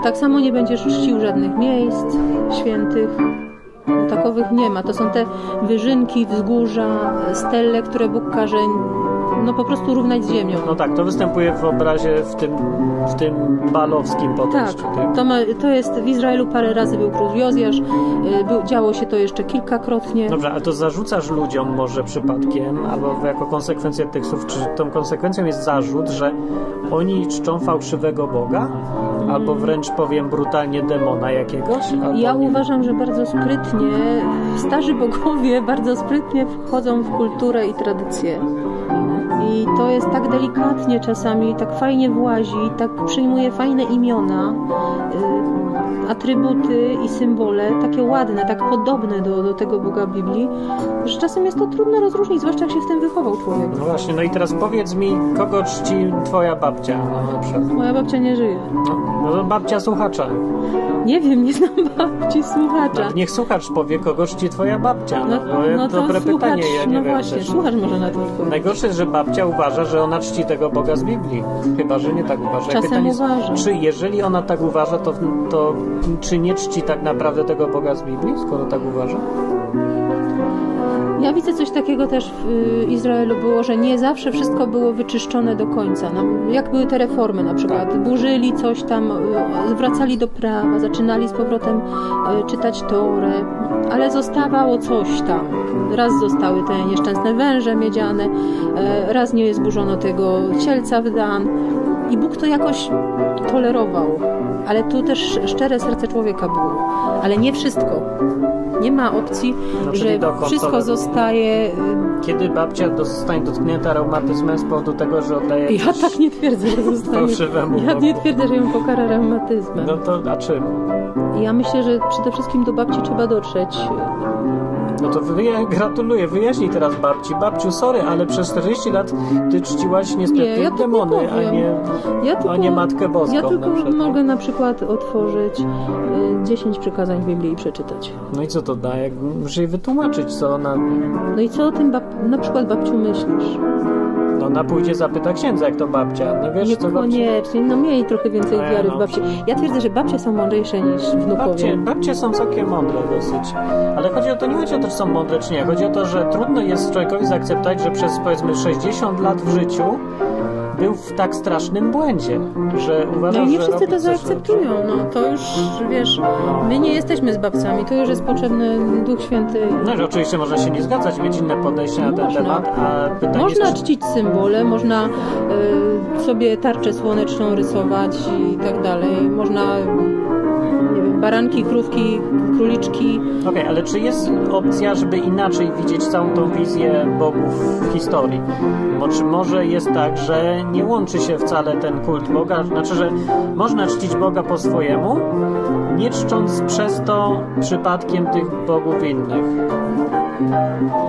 Speaker 2: Tak samo nie będziesz czcił żadnych miejsc świętych. No, takowych nie ma. To są te wyżynki, wzgórza, stelle, które Bóg każe no po prostu równać z ziemią.
Speaker 1: No tak, to występuje w obrazie w tym, w tym balowskim podejściu. Tak.
Speaker 2: to, ma, to jest w Izraelu parę razy był król Jozjasz, y, był, działo się to jeszcze kilkakrotnie.
Speaker 1: Dobrze, ale to zarzucasz ludziom może przypadkiem, albo jako konsekwencję tych słów, czy tą konsekwencją jest zarzut, że oni czczą fałszywego Boga? Albo wręcz powiem brutalnie demona jakiegoś?
Speaker 2: Ja uważam, że bardzo sprytnie, starzy bogowie *laughs* bardzo sprytnie wchodzą w kulturę i tradycję. I to jest tak delikatnie czasami, tak fajnie włazi, tak przyjmuje fajne imiona, y, atrybuty i symbole, takie ładne, tak podobne do, do tego Boga Biblii, że czasem jest to trudno rozróżnić, zwłaszcza jak się w tym wychował człowiek.
Speaker 1: No właśnie, no i teraz powiedz mi, kogo czci twoja babcia? No, na przykład.
Speaker 2: Moja babcia nie żyje.
Speaker 1: No, no to babcia słuchacza.
Speaker 2: Nie wiem, nie znam babci słuchacza.
Speaker 1: No, niech słuchacz powie, kogo czci twoja babcia. No,
Speaker 2: No,
Speaker 1: no,
Speaker 2: to
Speaker 1: dobre
Speaker 2: słuchacz,
Speaker 1: pytanie, ja nie
Speaker 2: no
Speaker 1: wiem
Speaker 2: właśnie,
Speaker 1: też.
Speaker 2: słuchacz może na to odpowiedzieć.
Speaker 1: Najgorsze jest, że babcia uważa, że ona czci tego Boga z Biblii. Chyba, że nie tak uważa.
Speaker 2: Czasem
Speaker 1: pytanie jest,
Speaker 2: uważa.
Speaker 1: Czy jeżeli ona tak uważa, to, to czy nie czci tak naprawdę tego Boga z Biblii, skoro tak uważa?
Speaker 2: Ja widzę coś takiego też w y, Izraelu było, że nie zawsze wszystko było wyczyszczone do końca. No, jak były te reformy na przykład, burzyli coś tam, y, wracali do prawa, zaczynali z powrotem y, czytać Torę, ale zostawało coś tam. Raz zostały te nieszczęsne węże miedziane, raz nie zburzono tego cielca w Dan i Bóg to jakoś tolerował. Ale tu też szczere serce człowieka było. Ale nie wszystko. Nie ma opcji,
Speaker 1: No,
Speaker 2: że wszystko zostaje. y,
Speaker 1: Kiedy babcia zostanie dotknięta reumatyzmem z powodu tego, że oddaje
Speaker 2: Ja tak nie twierdzę, że zostanie. Ja nie twierdzę, że ją pokara reumatyzmem.
Speaker 1: No to a czym?
Speaker 2: Ja myślę, że przede wszystkim do babci trzeba dotrzeć.
Speaker 1: No to wyja- gratuluję, wyjaśnij teraz babci. Babciu, sorry, ale przez 40 lat ty czciłaś niestety
Speaker 2: Nie, ja tak nie
Speaker 1: demony, a nie,
Speaker 2: Ja
Speaker 1: a
Speaker 2: tylko,
Speaker 1: nie Matkę Boską.
Speaker 2: ja tylko
Speaker 1: na
Speaker 2: mogę na przykład otworzyć y, 10 przykazań w Biblii i przeczytać.
Speaker 1: No i co to da? Jak, muszę jej wytłumaczyć, co ona...
Speaker 2: No i co o tym bab... na przykład babciu myślisz?
Speaker 1: No ona pójdzie zapyta księdza, jak to babcia. No wiesz, co babcia...
Speaker 2: Niekoniecznie, no miej trochę więcej
Speaker 1: No
Speaker 2: wiary w
Speaker 1: no.
Speaker 2: babci. Ja twierdzę, że babcie są mądrzejsze niż
Speaker 1: Babcie,
Speaker 2: wnukowie.
Speaker 1: babcie są całkiem mądre dosyć. Ale chodzi o to, nie chodzi o to, czy są mądre, czy nie. Chodzi o to, że trudno jest człowiekowi zaakceptować, że przez powiedzmy 60 lat w życiu był w tak strasznym błędzie, że uważał,
Speaker 2: No i nie
Speaker 1: że
Speaker 2: wszyscy
Speaker 1: robi
Speaker 2: to
Speaker 1: coś
Speaker 2: zaakceptują. No to już, wiesz, my nie jesteśmy zbawcami, tu już jest potrzebny Duch Święty.
Speaker 1: No, że oczywiście można się nie zgadzać, mieć inne podejście na ten
Speaker 2: Można.
Speaker 1: temat, a pytanie
Speaker 2: Można
Speaker 1: jest, czy-
Speaker 2: czcić symbole, można y, sobie tarczę słoneczną rysować i tak dalej. Można, baranki, krówki, króliczki.
Speaker 1: Okej, ale czy jest opcja, żeby inaczej widzieć całą tą wizję bogów w historii? Bo czy może jest tak, że nie łączy się wcale ten kult Boga? Znaczy, że można czcić Boga po swojemu, nie czcząc przez to przypadkiem tych bogów innych?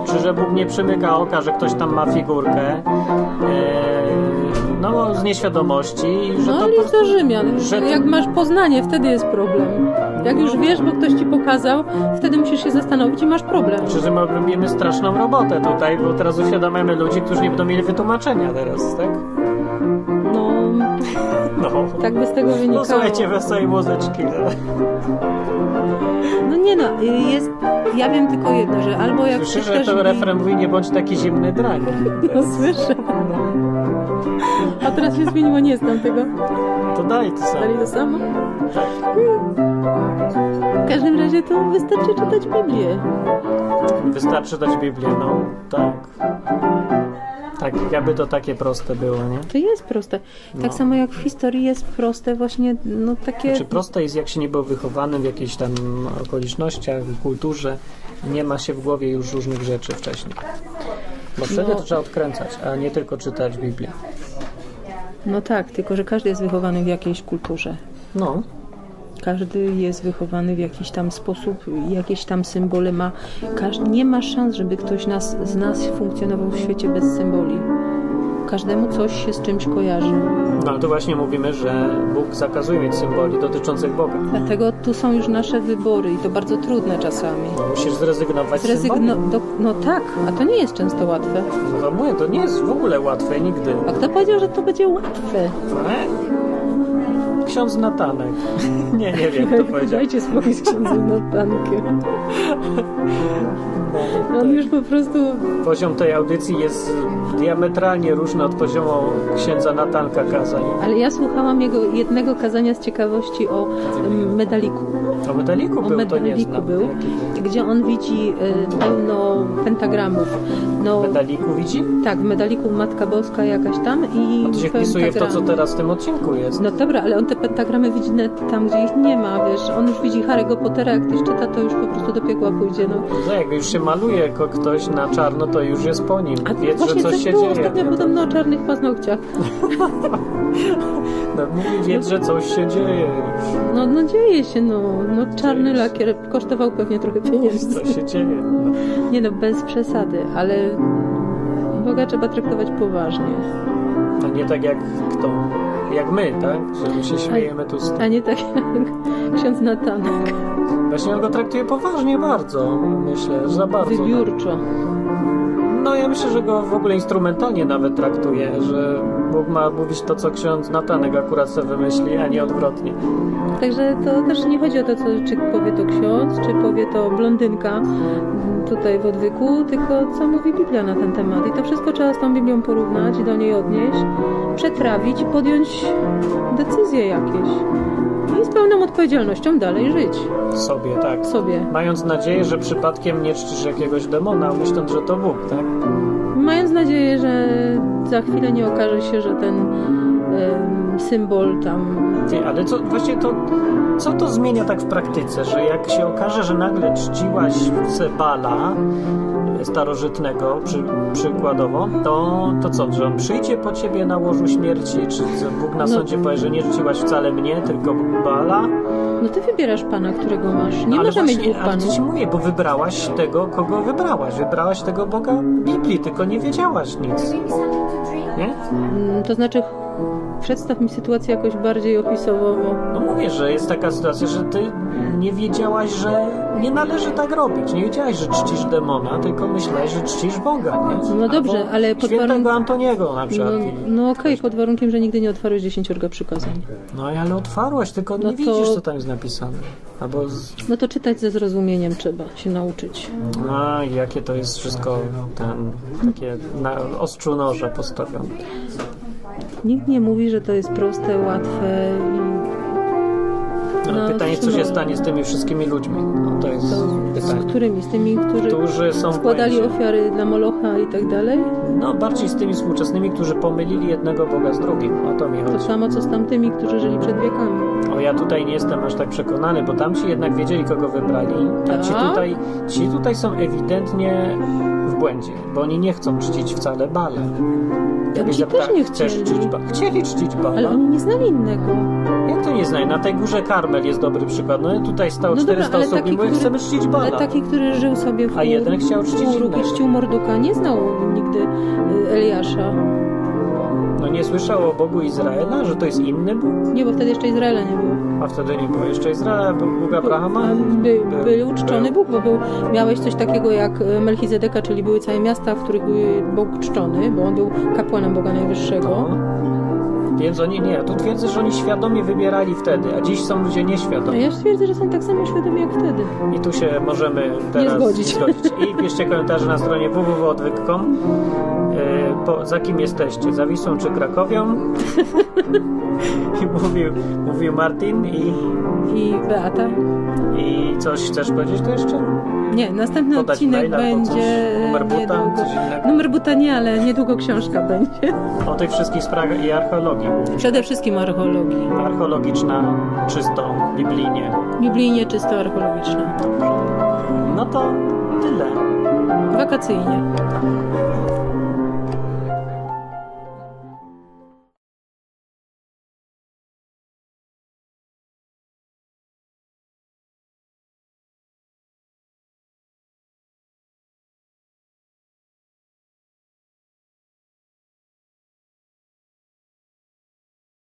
Speaker 1: Czy że Bóg nie przymyka oka, że ktoś tam ma figurkę? e, no, z nieświadomości, że
Speaker 2: No
Speaker 1: to
Speaker 2: jest to Rzymian.
Speaker 1: że to-
Speaker 2: Jak masz poznanie, wtedy jest problem. Jak już wiesz, bo ktoś ci pokazał, wtedy musisz się zastanowić i masz problem.
Speaker 1: Że my robimy straszną robotę tutaj, bo teraz uświadamiamy ludzi, którzy nie będą mieli wytłumaczenia teraz, tak?
Speaker 2: No, *laughs*
Speaker 1: No.
Speaker 2: tak by z tego wynikało.
Speaker 1: No słuchajcie, wesołej muzyczki. No.
Speaker 2: No nie no, y, jest... Ja wiem tylko jedno, że albo jak
Speaker 1: Słyszę, że to refren mówi nie bądź taki zimny drań. *laughs*
Speaker 2: No słyszę. A teraz się zmieniło, nie znam tego.
Speaker 1: To daj to samo.
Speaker 2: Dali to samo? W każdym razie to wystarczy czytać Biblię.
Speaker 1: Wystarczy dać Biblię, no tak. Tak, jakby to takie proste było, nie?
Speaker 2: To jest proste. Tak
Speaker 1: No.
Speaker 2: samo jak w historii jest proste właśnie, no takie...
Speaker 1: Czy proste jest, jak się nie był wychowany w jakichś tam okolicznościach, kulturze, nie ma się w głowie już różnych rzeczy wcześniej. Bo wtedy
Speaker 2: No.
Speaker 1: to trzeba odkręcać, a nie tylko czytać Biblię.
Speaker 2: No tak, tylko że każdy jest wychowany w jakiejś kulturze.
Speaker 1: No,
Speaker 2: Każdy jest wychowany w jakiś tam sposób, jakieś tam symbole ma. Każdy, nie ma szans, żeby ktoś nas, z nas funkcjonował w świecie bez symboli. Każdemu coś się z czymś kojarzy.
Speaker 1: No ale to właśnie mówimy, że Bóg zakazuje mieć symboli dotyczących Boga.
Speaker 2: Dlatego tu są już nasze wybory i to bardzo trudne czasami.
Speaker 1: No, musisz zrezygnować z.
Speaker 2: Zrezygno... Do... No tak, a to nie jest często łatwe.
Speaker 1: No to mówię, to nie jest w ogóle łatwe nigdy.
Speaker 2: A kto powiedział, że to będzie łatwe?
Speaker 1: E? Ksiądz Natanek. *laughs* nie, nie wiem, kto powiedział.
Speaker 2: Dajcie spokój z księdzem Natankiem. On już po prostu...
Speaker 1: Poziom tej audycji jest diametralnie różny od poziomu księdza Natanka kazań.
Speaker 2: Ale ja słuchałam jego jednego kazania z ciekawości o em, medaliku.
Speaker 1: O metaliku
Speaker 2: O
Speaker 1: był, to nie
Speaker 2: medaliku był, gdzie on widzi e, pełno pentagramów. No,
Speaker 1: Medaliku widzi?
Speaker 2: tak, w medaliku Matka Boska jakaś tam i
Speaker 1: A to się wpisuje w to, co teraz w tym odcinku jest.
Speaker 2: No dobra, ale on te pentagramy widzi nawet tam, gdzie ich nie ma, wiesz. On już widzi Harry'ego Pottera, jak ktoś czyta, to już po prostu do piekła pójdzie, no.
Speaker 1: No, jak już się maluje jako ktoś na czarno, to już jest po nim.
Speaker 2: A
Speaker 1: Wiedz, że coś się
Speaker 2: było
Speaker 1: dzieje.
Speaker 2: ostatnio podobno o czarnych paznokciach. *laughs*
Speaker 1: No, mówi, wiedz, że coś się dzieje już.
Speaker 2: No, no dzieje się, no. No czarny lakier kosztował pewnie trochę pieniędzy.
Speaker 1: Co się dzieje? No.
Speaker 2: Nie no, bez przesady, ale Boga trzeba traktować poważnie.
Speaker 1: To nie tak jak kto? Jak my, tak? Że my się śmiejemy tu z
Speaker 2: A nie tak jak ksiądz Natanek.
Speaker 1: Właśnie on go traktuje poważnie bardzo, myślę, za bardzo.
Speaker 2: Wybiórczo.
Speaker 1: No ja myślę, że go w ogóle instrumentalnie nawet traktuje, że Bóg ma mówić to, co ksiądz Natanek akurat sobie wymyśli, a nie odwrotnie.
Speaker 2: Także to też nie chodzi o to, co, czy powie to ksiądz, czy powie to blondynka tutaj w odwyku, tylko co mówi Biblia na ten temat. I to wszystko trzeba z tą Biblią porównać, do niej odnieść, przetrawić podjąć decyzje jakieś. Odpowiedzialnością dalej żyć
Speaker 1: Sobie, tak.
Speaker 2: sobie.
Speaker 1: Mając nadzieję, że przypadkiem nie czcisz jakiegoś demona, myśląc, że to Bóg, tak?
Speaker 2: Mając nadzieję, że za chwilę nie okaże się, że ten em, symbol tam
Speaker 1: Ty, ale co, właśnie to, co to zmienia tak w praktyce, że jak się okaże, że nagle czciłaś Sebala starożytnego, przy, przykładowo, to, to co, że on przyjdzie po ciebie na łożu śmierci, czy Bóg na
Speaker 2: No.
Speaker 1: sądzie powie, że nie czciłaś wcale mnie, tylko Bala?
Speaker 2: No ty wybierasz pana, którego masz. Nie
Speaker 1: ale
Speaker 2: można mieć
Speaker 1: właśnie,
Speaker 2: dwóch
Speaker 1: ale
Speaker 2: panów.
Speaker 1: ci mówię, bo wybrałaś tego, kogo wybrałaś. Wybrałaś tego Boga Biblii, tylko nie wiedziałaś nic. Nie?
Speaker 2: Mm, To znaczy, przedstaw mi sytuację jakoś bardziej opisowo, bo
Speaker 1: No mówię, że jest taka sytuacja, że ty nie wiedziałaś, że nie należy tak robić. Nie wiedziałaś, że czcisz demona, tylko myślałaś, że czcisz Boga, nie?
Speaker 2: No dobrze,
Speaker 1: Albo
Speaker 2: ale pod
Speaker 1: świętego
Speaker 2: warunkiem-
Speaker 1: Antoniego na
Speaker 2: no,
Speaker 1: przykład.
Speaker 2: no okej, pod warunkiem, że nigdy nie otwarłeś dziesięciorga przykazań.
Speaker 1: No ale otwarłaś, tylko
Speaker 2: No
Speaker 1: nie
Speaker 2: to-
Speaker 1: widzisz, co tam jest napisane. Albo z...
Speaker 2: No to czytać ze zrozumieniem trzeba się nauczyć.
Speaker 1: A, jakie to jest wszystko ten, takie na ostrzu noża postawione.
Speaker 2: Nikt nie mówi, że to jest proste, łatwe i No,
Speaker 1: pytanie, co się
Speaker 2: no.
Speaker 1: stanie z tymi wszystkimi ludźmi? No, to jest
Speaker 2: to z
Speaker 1: pytanie.
Speaker 2: którymi? Z tymi, którzy
Speaker 1: Którzy są
Speaker 2: składali
Speaker 1: błędzie.
Speaker 2: ofiary dla Molocha i tak dalej?
Speaker 1: No, bardziej z tymi współczesnymi, którzy pomylili jednego Boga z drugim. O to mi
Speaker 2: To
Speaker 1: chodzi.
Speaker 2: samo, co z tamtymi, którzy żyli przed wiekami.
Speaker 1: O, ja tutaj nie jestem aż tak przekonany, bo tamci jednak wiedzieli, kogo wybrali, a ci
Speaker 2: Tak?
Speaker 1: tutaj, ci tutaj są ewidentnie w błędzie, bo oni nie chcą czcić wcale Bale.
Speaker 2: Ci
Speaker 1: Jakbyś
Speaker 2: też
Speaker 1: zapytał,
Speaker 2: nie
Speaker 1: chcesz
Speaker 2: chcieli.
Speaker 1: czcić? Chcieli czcić Bala.
Speaker 2: Ale oni nie znali innego.
Speaker 1: Nie znaj? Na tej górze Karmel jest dobry przykład. No tutaj stało
Speaker 2: No dobra,
Speaker 1: 400
Speaker 2: ale
Speaker 1: osób
Speaker 2: taki, który-
Speaker 1: chcemy czcić Bala.
Speaker 2: Ale taki, który żył sobie w
Speaker 1: A jeden chciał czcić
Speaker 2: Uruk i czcił Morduka, nie znał nigdy y, Eliasza.
Speaker 1: No nie słyszał o Bogu Izraela, że to jest inny Bóg?
Speaker 2: Nie, bo wtedy jeszcze Izraela nie było.
Speaker 1: A wtedy nie było jeszcze Izraela, był Bóg Abrahama?
Speaker 2: A By,
Speaker 1: Był-
Speaker 2: uczczony. Bóg, bo był, miałeś coś takiego jak e, Melchizedeka, czyli były całe miasta, w których był Bóg czczony, bo on był kapłanem Boga Najwyższego.
Speaker 1: No. Więc oni nie, tu twierdzę, że oni świadomie wybierali wtedy, a dziś są ludzie
Speaker 2: A
Speaker 1: nieświadomi.
Speaker 2: ja twierdzę, że są tak samo świadomi jak wtedy.
Speaker 1: I tu się możemy teraz
Speaker 2: zgodzić.
Speaker 1: I piszcie komentarze na stronie www.odwyk.com yy, po, za kim jesteście, za Wisłą czy Krakowią? *laughs* I mówił, mówił Martin i,
Speaker 2: I Beata.
Speaker 1: i coś chcesz powiedzieć tu jeszcze?
Speaker 2: Nie, następny odcinek
Speaker 1: maila coś?
Speaker 2: będzie
Speaker 1: Numer buta?
Speaker 2: niedługo. Numer buta nie, ale niedługo książka będzie.
Speaker 1: O tych wszystkich sprawach i archeologii.
Speaker 2: Przede wszystkim archeologii.
Speaker 1: Archeologiczna, czysto, biblijnie.
Speaker 2: Biblijnie czysto archeologiczna.
Speaker 1: No to tyle.
Speaker 2: Wakacyjnie.